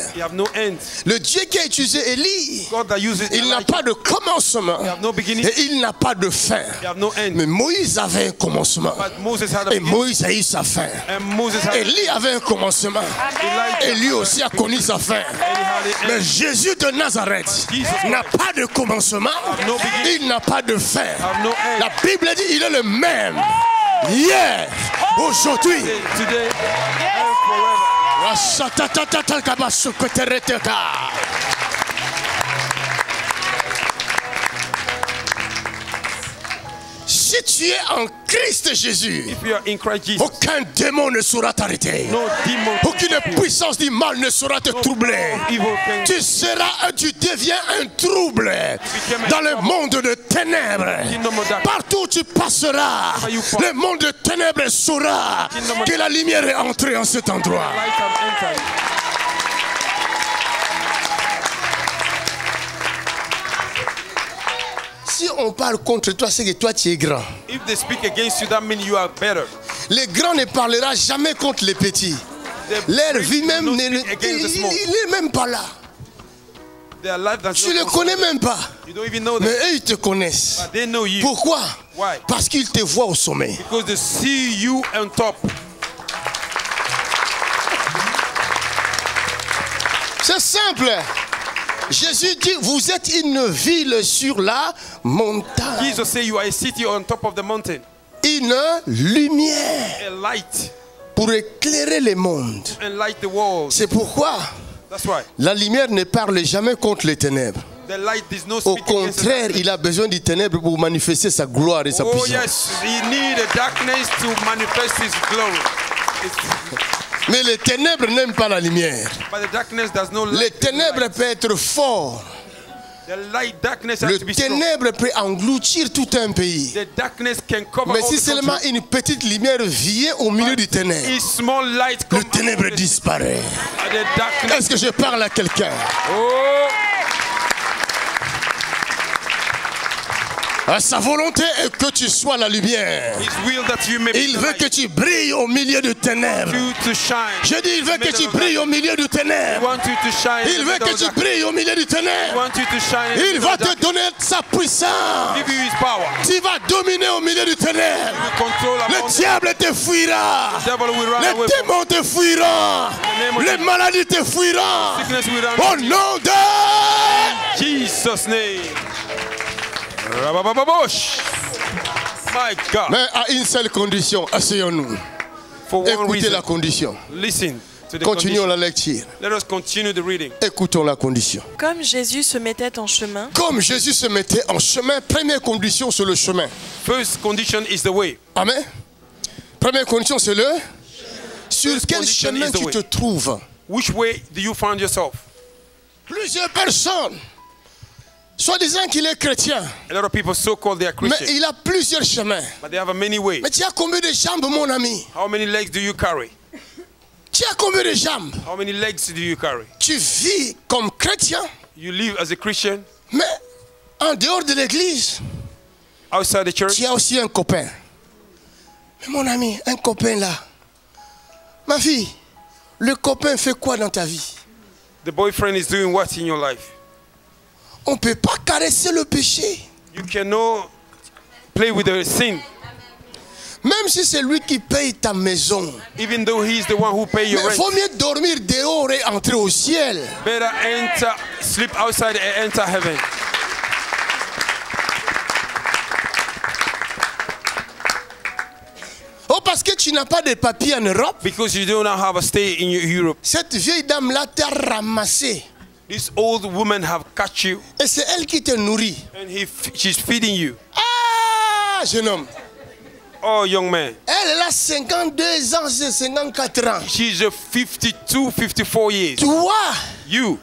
Le Dieu qui a utilisé Élie, il n'a pas de commencement et il n'a pas de fin. Mais Moïse avait un commencement et Moïse a eu sa fin. Élie avait un commencement et lui aussi a connu sa fin. Mais. Jésus de Nazareth n'a pas de commencement. Il n'a pas de end. La Bible dit il est le même. Hier, aujourd'hui. Today Si tu es en Christ Jésus, If you are in Christ Jesus, aucun démon ne saura t'arrêter. no Aucune puissance du mal ne saura te troubler. Tu seras, tu deviens un trouble dans le monde de ténèbres. Partout où tu passeras, le monde de ténèbres saura que la lumière est entrée en cet endroit. Si on parle contre toi, c'est que toi tu es grand. If they speak against you, that means you are better. Les grands ne parlera jamais contre les petits. The Leur vie même, ne- il n'est même pas là. Tu ne concern connais même pas. You don't even know Mais eux, ils te connaissent. But they know you. Pourquoi? Why? Parce qu'ils te voient au sommet. Because they see you on top. C'est simple. Jésus dit, vous êtes une ville sur la montagne. Jesus say you are a city on top of the mountain. Une lumière A light. pour éclairer le monde. And light the world. C'est pourquoi That's why. la lumière ne parle jamais contre les ténèbres. The light is no Au the contraire, il a besoin du ténèbre pour manifester sa gloire et sa Oh puissance. yes, he need a darkness to manifest his glory. It's- Mais les ténèbres n'aiment pas la lumière. but the darkness does not Les ténèbres peuvent être forts. The light Le ténèbre peut engloutir tout un pays. The darkness can cover Mais si seulement une petite lumière vient au milieu du ténèbre, le ténèbre disparaît. Est-ce que je parle à quelqu'un? Oh, Sa volonté est que tu sois la lumière. Il veut que tu brilles au milieu du ténèbre. Je dis, il veut que tu brilles au milieu du ténèbre. Il veut que tu brilles au milieu du ténèbre. Il va te donner sa puissance. Tu vas dominer au milieu du ténèbre. Le diable te fuira. Les démons te fuiront. Les maladies te fuiront. Au nom de... Jesus name. Mais à une seule condition, asseyons-nous. Écoutez la condition. Continuons la lecture. Écoutons la condition. Comme Jésus se mettait en chemin, Comme Jésus se mettait en chemin, première condition, c'est le chemin. First condition is the way. Amen. Première condition, c'est le... Sur quel chemin tu te trouves Which way do you find yourself? Plusieurs personnes, soi-disant qu'il est chrétien, A lot of people so called they are mais Christian, il a plusieurs chemins. but they have a many ways. Mais tu as combien de jambes, mon ami? How many legs do you carry? Tu as combien de jambes? How many legs do you carry? Tu vis comme chrétien, You live as a Christian mais en dehors de l'église, outside the church. tu as aussi un copain. Mais mon ami, un copain là. Ma fille, le copain fait quoi dans ta vie? The boyfriend is doing what in your life? On ne peut pas caresser le péché. You cannot play with the sin, Même si c'est lui qui paye ta maison. even though he's the one who pay Mais your il rent. faut mieux dormir dehors et entrer au ciel. Better enter, sleep outside and enter heaven. Oh, parce que tu n'as pas de papiers en Europe. Because you do not have a stay in Europe. Cette vieille dame-là t'a ramassé. This old woman have catch you Et c'est elle qui te nourrit. and he, she's feeding you. Ah, jeune homme. Oh, young man. Elle, elle a 52 ans, c'est 54 ans. She's a 52, 54 years. Toi, You,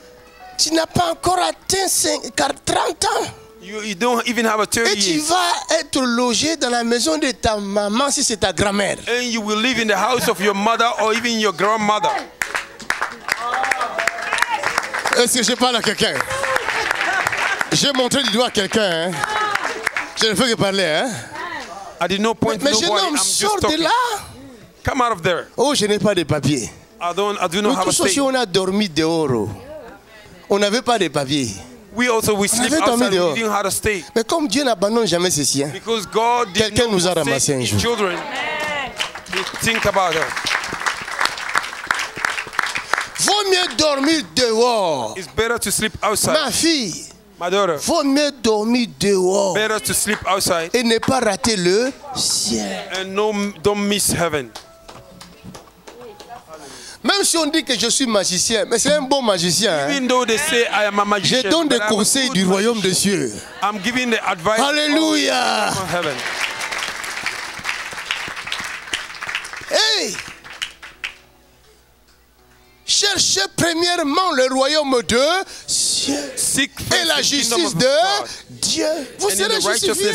tu n'as pas encore atteint 5 30 ans. you, you don't even have a 30 Et tu years. vas être logé dans la maison de ta maman si c'est ta grand-mère. And you will live in the house of your mother or even your grandmother. Est-ce que je parle à quelqu'un J'ai montré du doigt à quelqu'un. hein. Je ne fais que parler. Hein? I did not point Mais to jeune nobody. homme, I'm just sors de talking. là. Come out of there. Oh, je n'ai pas de papier. I don't. I do Nous not a aussi, on a dormi dehors. On n'avait pas de papier. We also we sleep avait dormi outside. dehors. We didn't have a state Mais comme Dieu n'abandonne jamais ses siens, because God did Quelqu'un nous a ramassés un jour. children. Think about her. Vaut mieux dormir dehors. It's better to sleep outside. Ma fille, My daughter, vaut mieux dormir dehors better to sleep outside et ne pas rater le ciel. and no, don't miss heaven. Même si on dit que je suis magicien, mais c'est un bon magicien. hein. Even though they say I am a Je magician, donne des conseils du royaume des cieux. I'm giving the advice Alléluia. Hey! Cherchez premièrement le royaume de Seek et la justice de Dieu. Vous serez justifiés.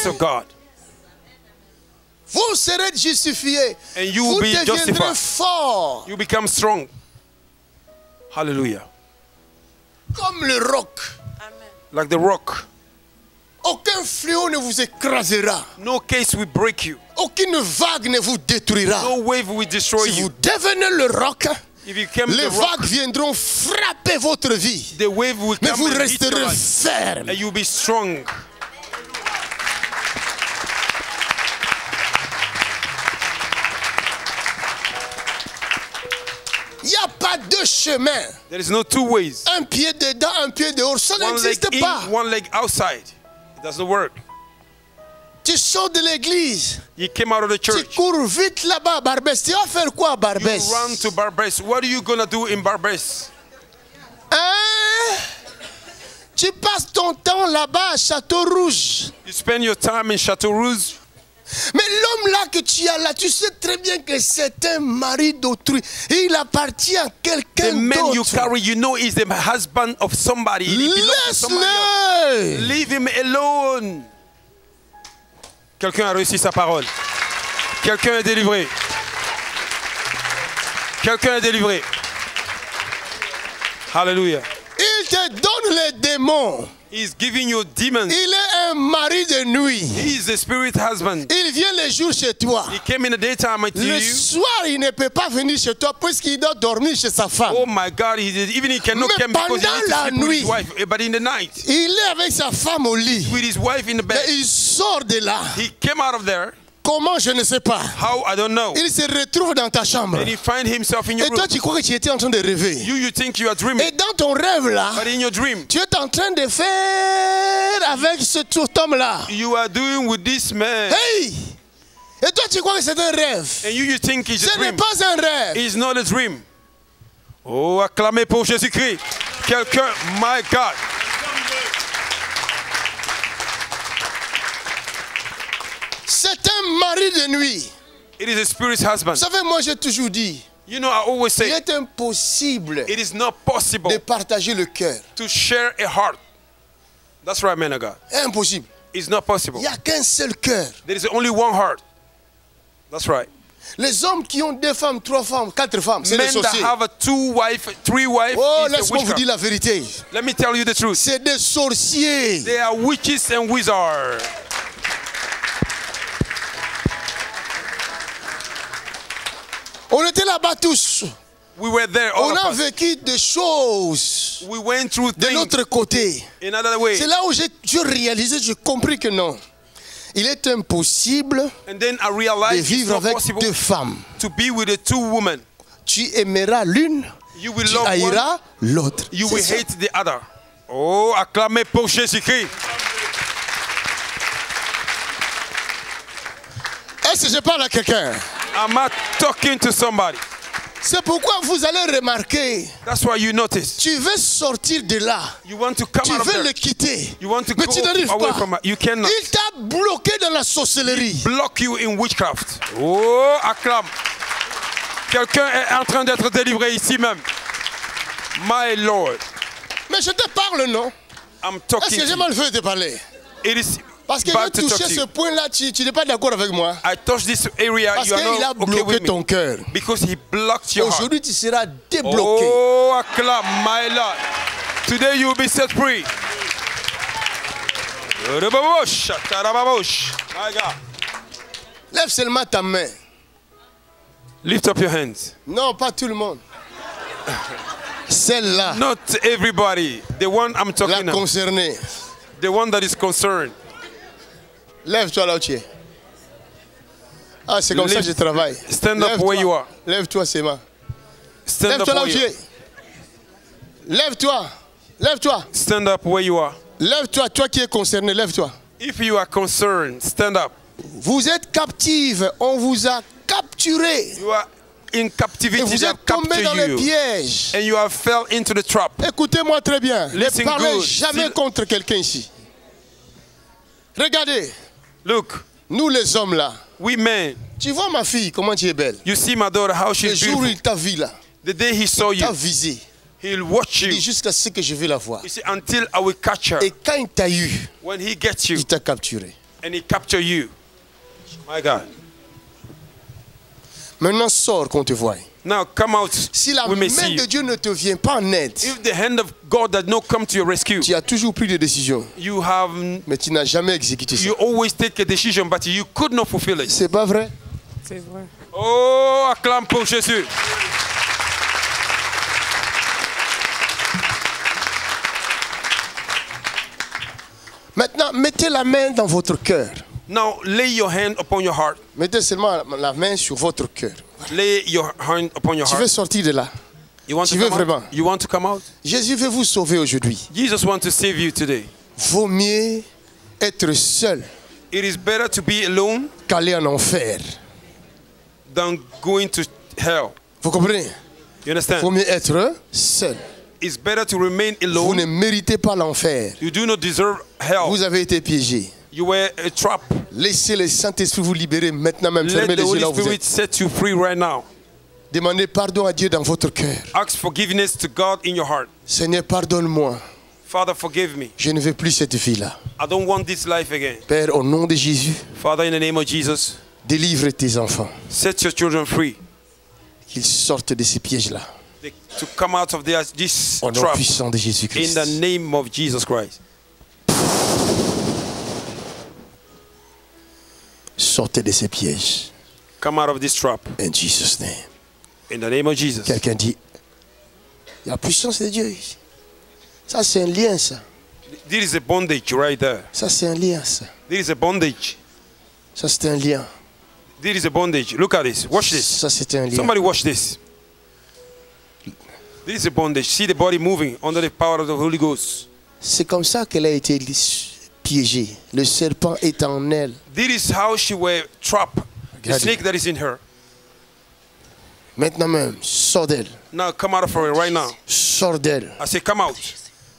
Vous serez justifiés. And you Vous will be deviendrez justified. forts You become strong. Hallelujah. comme le roc. Like the rock. Aucun fléau ne vous écrasera. No case will break you. Aucune vague ne vous détruira. No wave will destroy Si you. vous devenez le roc, les vagues viendront frapper votre vie. the wave will Mais vous resterez ferme. And you'll be strong. Il n'y a pas deux chemins. There is no two ways. Un pied dedans, un pied dehors. Ça n'existe in, pas. one leg outside. It doesn't work. Tu sors de l'église. You came out of the Tu church. cours vite là-bas à Barbès. Tu vas faire quoi à You Barbès run to Barbès. What are you gonna do in Barbès? Hein? Tu passes ton temps là-bas à Château Rouge. You spend your time in Chateau Rouge. Mais l'homme là que tu as là, tu sais très bien que c'est un mari d'autrui. Il appartient à The quelqu'un man you d'autre. carry, you know, is the husband of somebody. To. Laisse-le. Leave him alone. Quelqu'un a réussi sa parole. Quelqu'un est délivré. Quelqu'un est délivré. Hallelujah. Il te donne les démons. He's giving you demons. Il est un mari de nuit. He is the spirit husband. Il vient le jour chez toi. He came in the daytime to Le you. soir, il ne peut pas venir chez toi puisqu'il doit dormir chez sa femme. Oh my God, he did, even he cannot Mais come because he needs to la sleep with his wife. Eh, But in the night, Il est avec sa femme au lit. with his wife in the Mais bed, il sort de là. he came out of there. Comment, je ne sais pas. How I don't know. Il se retrouve dans ta chambre. And he find himself in your Et toi, room. tu crois que tu étais en train de rêver. You you think you are dreaming, Et dans ton rêve là, but in your dream, tu es en train de faire avec ce cet homme-là. you are doing with this man, Hey! Et toi, tu crois que c'est un rêve? and you you think it's a Ce n'est pas un rêve. It's not a dream. Oh, acclamez pour Jésus-Christ. Quelqu'un, my God. C'est un mari de nuit. It is a spirit's husband. Vous savez, moi, j'ai toujours dit, You know, I always il say est impossible it is not possible de partager le cœur. to share a heart. That's right, man of God. Impossible. It's not possible. Il n'y a qu'un seul cœur. There is only one heart. That's right. Les hommes qui ont deux femmes, trois femmes, quatre femmes, c'est des Men that sorciers. have a two wife, three wife, Oh, laisse-moi vous dire la vérité. Let me tell you the truth. C'est des sorciers. They are witches and wizards. On était là-bas tous. We were there, all On a vécu des choses We went through de l'autre côté. C'est là où j'ai réalisé, j'ai compris que non. Il est impossible And then I de vivre avec deux femmes. to be with the two women. Tu aimeras l'une, tu haïras l'autre. you will ça. hate the other. Oh, acclamez pour Jésus-Christ. Est-ce que je parle à quelqu'un? Am I talking to somebody? C'est pourquoi vous allez remarquer. That's why you notice. Tu veux sortir de là. You want to come Tu out veux le quitter. You want to Mais go tu n'arrives away pas. from. You cannot. Il t'a bloqué dans la sorcellerie. Block you in witchcraft. Oh, acclame. Quelqu'un est en train d'être délivré ici même. My Lord. Mais je te parle, non? I'm Est-ce talking que to j'ai mal fait de parler? It is Parce que bad j'ai to talk touché to ce point-là, tu tu n'es pas d'accord avec moi. I touch this area, Parce qu'il a okay bloqué me. ton cœur. Because he blocked your heart. Aujourd'hui, tu seras débloqué. Oh, acclame, my Lord. Today you will be set free. Lève seulement ta main. Lift up your hands. Non, pas tout le monde. Celle-là, Not everybody. The one I'm la talking about. concernée. The one that is concerned. Lève-toi là où tu es. Ah, c'est comme ça que je travaille. stand up Lève-toi. where you are. Lève-toi, Sema. Stand Lève-toi là où tu es. Lève-toi. Lève-toi. Stand up where you are. Lève-toi, toi qui es concerné, lève-toi. If you are concerned, stand up. Vous êtes captive, on vous a capturé. You are in Et captivity. vous They have êtes tombé dans you. pièges. And you have fell into the trap. Écoutez-moi très bien. Ne parlez good. jamais Still- contre quelqu'un ici. Regardez, Look, nous les hommes là. we men, Tu vois ma fille, comment tu es belle. you see my daughter, how Le she's jour où beautiful. il t'a vu là, The day he saw il t'a you, visé. he'll watch Il dit you. jusqu'à ce que je vais la voir. You see, until I will catch her. Et quand il t'a eu, When he gets you il t'a capturé. and he capture you. My God. Maintenant sors qu'on te voie. Now come out. Si la we may main see de. Dieu ne te vient pas en aide, If the hand of God does not come to your rescue, tu as toujours pris des décisions, you have mais tu n'as jamais exécuté ça. you always take a decision, but you could not fulfill it. C'est pas vrai? C'est vrai. Oh, acclame pour Jésus. Maintenant, mettez la main dans votre cœur. Now lay your hand upon your heart. Mettez seulement la main sur votre cœur. Lay your hand upon your Tu veux heart. sortir de là. You want to tu veux come vraiment? out? You want to come out? Jésus veut vous sauver aujourd'hui. Jesus wants to save you today. Vaut mieux être seul It is better to be alone qu'aller en enfer. than going to hell. Vous comprenez? You understand? Vaut mieux être seul. It's better to remain Vous ne alone. méritez pas l'enfer. You do not deserve hell. Vous avez été piégé. You were a trap. Laissez le Saint-Esprit vous libérer maintenant même. Fermez Let les the yeux Holy là où vous Spirit êtes. set you free right now. Demandez pardon à Dieu dans votre cœur. Ask forgiveness to God in your heart. Seigneur, pardonne-moi. Father, forgive me. Je ne veux plus cette vie-là. I don't want this life again. Père, au nom de Jésus, Father, in the name of Jesus, délivre tes enfants. set your children free. Qu'ils sortent de ces pièges-là. They- to come out of their, this Au nom trap puissant de in Jésus-Christ. the name of Jesus Christ. Sortez de ces pièges. Come out of this trap In Jesus' name. in the name of Jesus. Quelqu'un dit, la puissance de Dieu. Ça, c'est un lien, ça. This is a bondage right there. Ça, c'est un lien, ça. This is a bondage. Ça, c'est un lien. This is a bondage. Look at this. Watch this. Ça, c'est un lien. Somebody watch this. This is a bondage. See the body moving under the power of the Holy Ghost. C'est comme ça qu'elle a été piégée. Le serpent est en elle. This is how she were trapped. The snake that is in her. Maintenant même, sors d'elle. Now come out of her right now. Sors d'elle. I say, come out.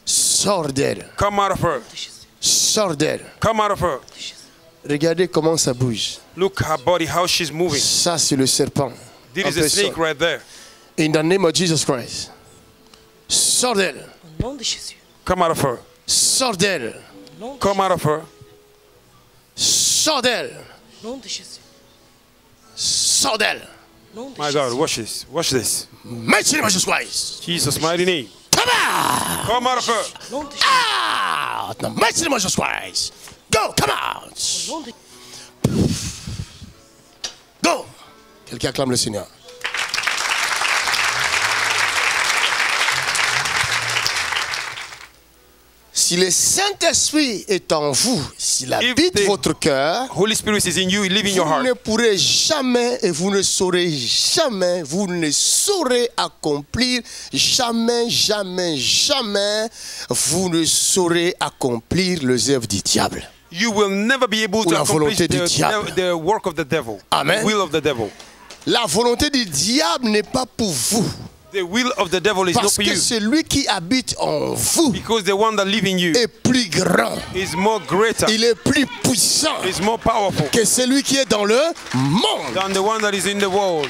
Sors d'elle. Come out of her. Sors d'elle. Come out of her. Regardez comment ça bouge. Look her body, how she's moving. Ça, c'est le serpent. This is a snake right there. In the name of Jesus Christ. Sors d'elle. Au nom de Jésus. Come out of her. Sors d'elle. Come out of her. Sors d'elle. Sors My. God, watch this. Watch this. Mighty name of Jesus Christ. Jesus' mighty name. Come out. Come out of her. Out. The mighty name of Jesus Christ. Go. Come out. Go. Quelqu'un acclame le Seigneur. Si le Saint-Esprit est en vous, s'il habite votre cœur, Holy Spirit is in you, live in your vous ne heart. pourrez jamais et vous ne saurez jamais, vous ne saurez accomplir, jamais, jamais, jamais, vous ne saurez accomplir les œuvres du diable. You will never be able Ou to la accomplish volonté du the, diable. the work of the devil. Amen. The will of the devil. La volonté du diable n'est pas pour vous. The will of the devil is not Parce for que you. celui qui habite en vous Because the one that lives in you est plus grand. is more greater, Il est plus puissant is more powerful que celui qui est dans le monde. than the one that is in the world.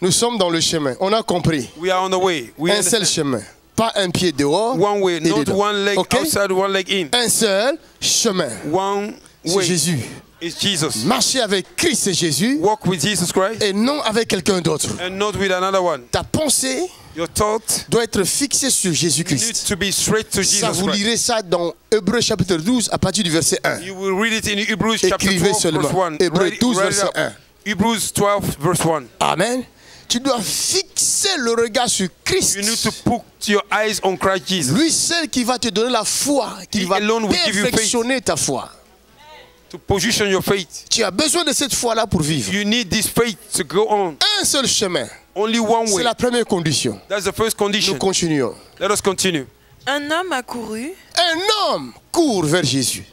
Nous sommes dans le chemin. On a compris. We are on the way. We Un seul understand. chemin. Pas un pied dehors. One way, et not dedans. one leg Ok? outside, one leg in. Un seul chemin. One C'est way Jésus. Is Jesus. Marcher avec Christ et Jésus Walk with Jesus Christ et non avec quelqu'un d'autre. and not with another one. Ta pensée Your thought doit être fixée sur Jésus-Christ. to be straight to Ça, vous lirez ça dans Hébreu chapitre 12 à partir du verset 1. You will read it in Hebrews chapter Écrivez 12, seulement. verse 1. Hébreux Write it- 12, write it verset up. 1. Hebrews 12, verse 1. Amen. Tu dois fixer le regard sur Christ. You need to put your eyes on Christ Jesus Lui seul qui va te donner la foi, qui He va perfectionner ta foi. To position your faith. Tu as besoin de cette foi-là pour vivre. You need this faith to go on. Un seul chemin. Only one C'est way. la première condition. That's the first Nous condition. continuons. Let us continue. Un homme accourut Un homme court vers Jésus.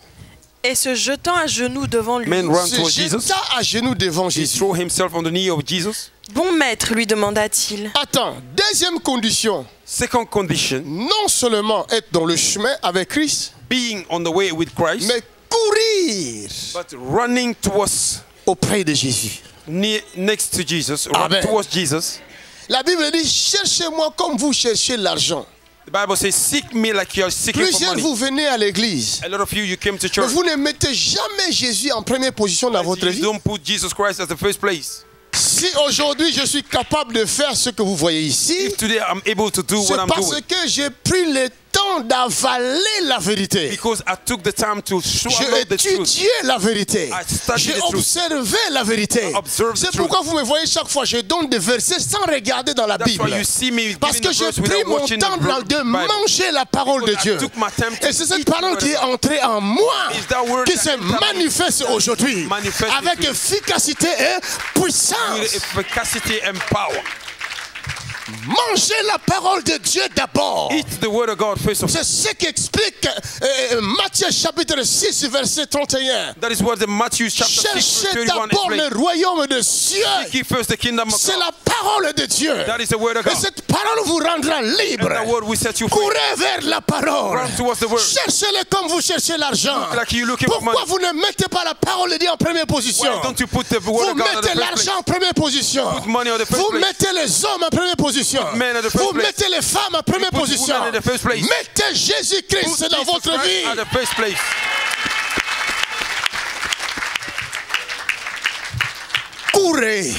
et se jetant à genoux devant lui. Man ran Se towards Jesus. jeta à genoux devant He Jésus. threw himself on the knee of Jesus. Bon maître, lui demanda-t-il, Attends, deuxième condition. Second condition, Non seulement être dans le chemin avec Christ, being on the way with Christ, mais courir but running towards auprès de Jésus. near, next to Jesus, Amen. towards Jesus. La Bible dit, cherchez-moi comme vous cherchez l'argent. The Bible says, "Seek me like you are seeking for Plusieurs money." vous venez à l'église, A lot of you, you came to mais church. vous ne mettez jamais Jésus en première position dans votre You vie. don't put Jesus Christ as the first place. Si aujourd'hui je suis capable de faire ce que vous voyez ici, c'est parce doing, que j'ai pris le temps d'avaler la vérité. J'ai étudié la vérité. J'ai observé la vérité. C'est pourquoi vous me voyez chaque fois, je donne des versets sans regarder dans la That's Bible. Parce que j'ai pris mon temps de manger la parole de Because Dieu. Et c'est cette parole qui est entrée en moi, qui se manifeste aujourd'hui avec efficacité et With puissance. efficacy and power. Mangez la parole de Dieu d'abord. Eat the word of God first of all. C'est ce qui explique euh, Matthieu chapitre 6, verset 31. That is what the Matthew chapter 6 verse Cherchez 31 d'abord le royaume de cieux. Seek ye first the kingdom of C'est la parole de Dieu. That is the word of Et God. cette parole vous rendra libre. And the word will set you free. Courez vers la parole. Run towards the word. Cherchez-le comme vous cherchez l'argent. Like Pourquoi vous ne mettez pas la parole de Dieu en première position? Why don't you put the word Vous mettez l'argent en première position. Put money on the first Vous mettez les hommes en première position. Vous mettez les femmes en première position. Mettez Jésus-Christ dans votre vie. Courez.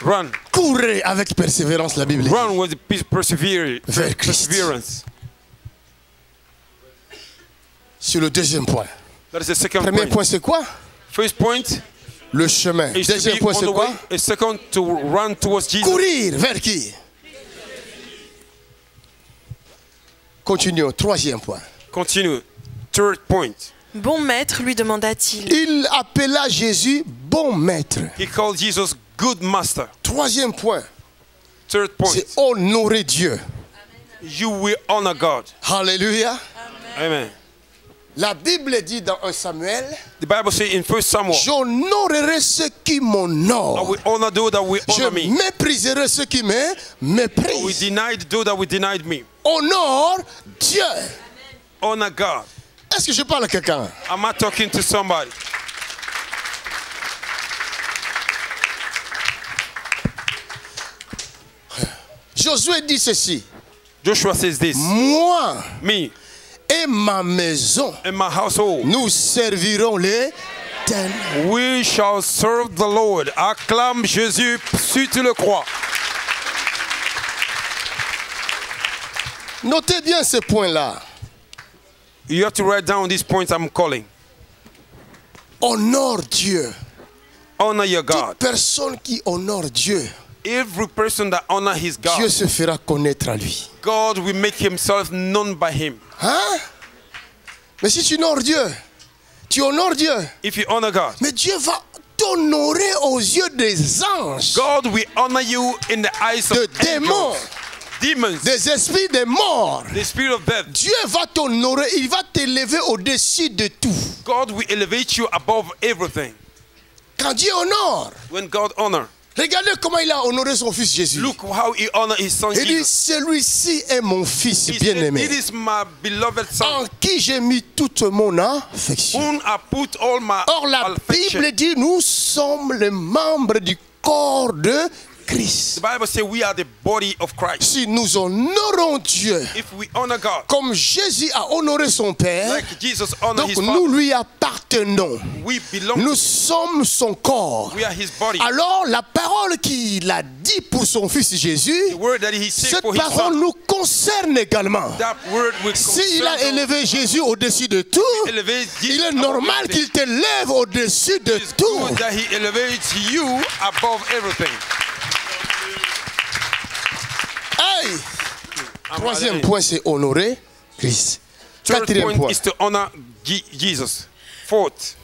Run. Courez avec persévérance, la Bible. Run with pe- persevere- Vers Christ. perseverance. Sur le deuxième point. That is the second Premier point. point, c'est quoi? First point Le chemin. Deuxième point, c'est quoi? way. A second to run towards Jesus. Courir vers qui? Continuons. Troisième point. Continue. Third point. Bon maître, lui demanda-t-il, Il appela Jésus bon maître. He called Jesus good master. Troisième point, Third point. c'est honorer Dieu. You will honor God. Alléluia. Amen. La Bible dit dans 1 Samuel, The Bible says in First Samuel, j'honorerai ceux qui m'honorent. Je honor me. mépriserai ceux qui me méprisent. deny those that will deny me. Honore Dieu. Honor God. Est-ce que je parle à quelqu'un? Am I talking to somebody? Josué dit ceci. Joshua says this Moi Me et ma maison, and my household, nous servirons les we shall serve the Lord. Acclame Jésus si tu le crois. Notez bien ce point-là. You have to write down these points I'm calling. Honore Dieu. Honor your Toute God. personne qui honore Dieu, Every person that honor his Dieu God, se fera connaître à lui. God will make himself known by him. Hein? Mais si tu honores Dieu, tu honores Dieu, If you honor God, mais Dieu va t'honorer aux yeux des anges, God will honor you in the eyes of démons, angels, demons, des esprits des morts. the spirit of death. Dieu va t'honorer, il va t'élever au-dessus de tout. God will elevate you above everything. Quand Dieu honore, When God honor, regardez comment il a honoré son fils Jésus. look how he honor his son Il dit, celui-ci est mon fils bien-aimé, It is my beloved en qui j'ai mis toute mon affection. Or la. Bible dit, nous sommes les membres du corps de Christ. The Bible says we are the body of Christ. Si nous honorons Dieu If we honor God, comme Jésus a honoré son Père, like Jesus donc his nous father, lui appartenons. we belong Nous sommes son corps. We are his body. Alors la parole qu'il a dit pour son fils Jésus, The word that he said cette for his parole son, nous concerne également. that word will S'il a élevé Jésus au-dessus de tout, il est normal qu'il t'élève au-dessus de tout. good that he elevates you above everything. Hey! I'm Troisième point, c'est honorer Christ. Quatrième point point. is to honor Je- Jesus. Fourth,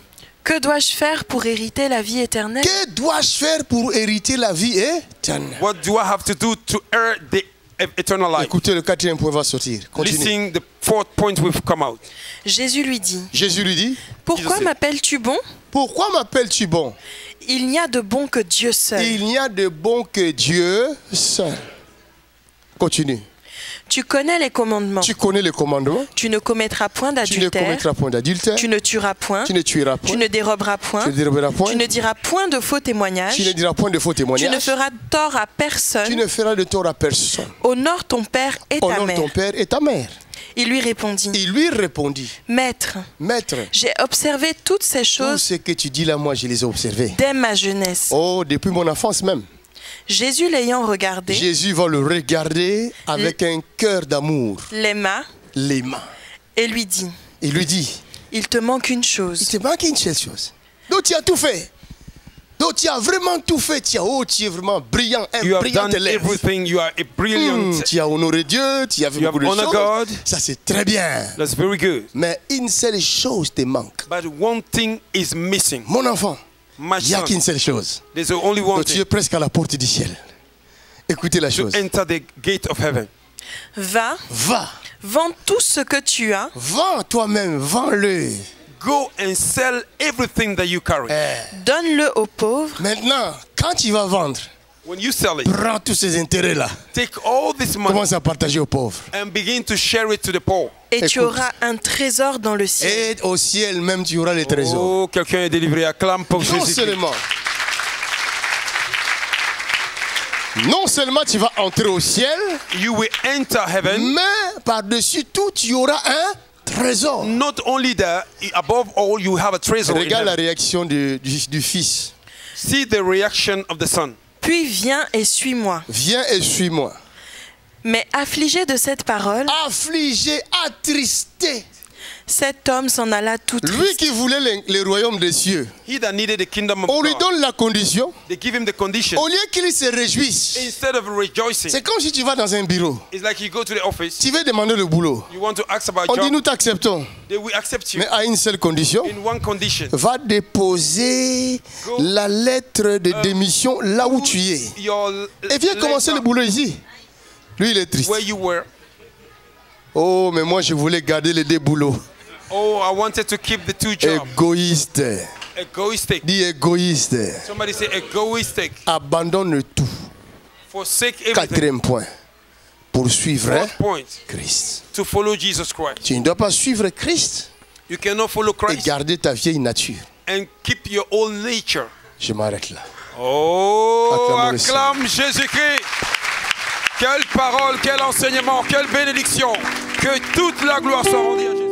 Que dois-je faire pour hériter la vie éternelle? Que dois-je faire pour hériter la vie éternelle? What do I have to do to earn the eternal life? Écoutez, le quatrième point va sortir. Continue. Listen, the fourth point will come out. Jésus lui dit Jésus lui dit Pourquoi m'appelles-tu bon? Pourquoi m'appelles-tu bon? Il n'y a de bon que Dieu seul. Il n'y a de bon que Dieu seul. Continue. Tu connais les commandements. Tu connais les commandements. Tu ne commettras point Tu ne d'adultère. commettras point d'adultère. Tu ne tueras point. Tu ne tueras point. Tu ne déroberas point. Tu ne déroberas point. Tu ne diras point de faux témoignages. Tu ne diras point de faux Tu ne témoignages. feras tort à Tu personne. ne feras de tort à personne. Honore ton père et ta Honore mère. ton père et ta mère. Il lui répondit Il lui répondit Maître, Maître, j'ai observé toutes ces tout choses ce que tu dis là, moi, je les ai observés. dès ma jeunesse. Oh, depuis mon enfance même. Jésus l'ayant regardé, Jésus va le regarder avec un cœur d'amour, l'aima les mains. et lui dit Il lui dit Il te manque une Il chose. te manque une seule chose. Donc tu as tout fait. Donc tu as vraiment tout fait. Tu as, oh, tu es vraiment brillant, un You have brillant done élève. everything. You are a brilliant. Hmm, tu as honoré Dieu, tu as fait You have beaucoup de honored choses. God. Ça c'est très bien. That's very good. Mais une seule chose te manque. But one thing is missing. Mon enfant, il n'y a qu'une seule chose. there's only one Donc tu es presque à la porte du ciel. Écoutez la chose. enter the gate of heaven. Va, Va, vends tout ce que tu as, vends toi-même, vends-le. Go and sell everything that you carry. Eh, donne-le aux pauvres Maintenant, quand tu vas vendre, When you sell it, prends tous ces intérêts-là. take all this money Commence à partager aux pauvres. and begin to share it to the poor. et tu Écoute. auras un trésor dans le ciel. Et au ciel même, tu auras les trésors. Oh, quelqu'un est délivré. Acclame pour Non Jésus. seulement. Non seulement tu vas entrer au ciel, You will enter heaven. mais par-dessus tout, tu auras un trésor. Not only that, above all, you have a treasure. Regarde la réaction du, du- du fils. See the reaction of the son. Puis viens et suis-moi. Viens et suis-moi. Mais affligé de cette parole, Affligé, attristé. Cet homme s'en alla tout Lui triste. qui voulait le, le royaume des cieux. He that needed the kingdom of On lui donne la condition. They give him the condition. Au lieu qu'il se réjouisse. Instead of rejoicing, C'est comme si tu vas dans un bureau. it's like you go to the office. Tu veux demander le boulot. You want to ask about On dit nous t'acceptons. They will accept you Mais à une seule condition. in one condition. Va déposer la lettre de démission là où tu es. Your Et viens commencer le letter boulot ici. Lui, il est triste. where you were. Oh, mais moi, je voulais garder les deux boulots. Oh, I wanted to keep the two jobs. Égoïste. Egoistic. Dis égoïste. Somebody say egoistic. Abandonne tout. Forsake everything. Quatrième point. Poursuivre point. Christ. To follow Jesus Christ. Tu ne dois pas suivre Christ You cannot follow et Christ garder ta vieille nature. and keep your old nature. Je m'arrête là. Oh, acclame Jésus-Christ. Quelle parole, quel enseignement, quelle bénédiction. Que toute la gloire soit rendue à Jésus.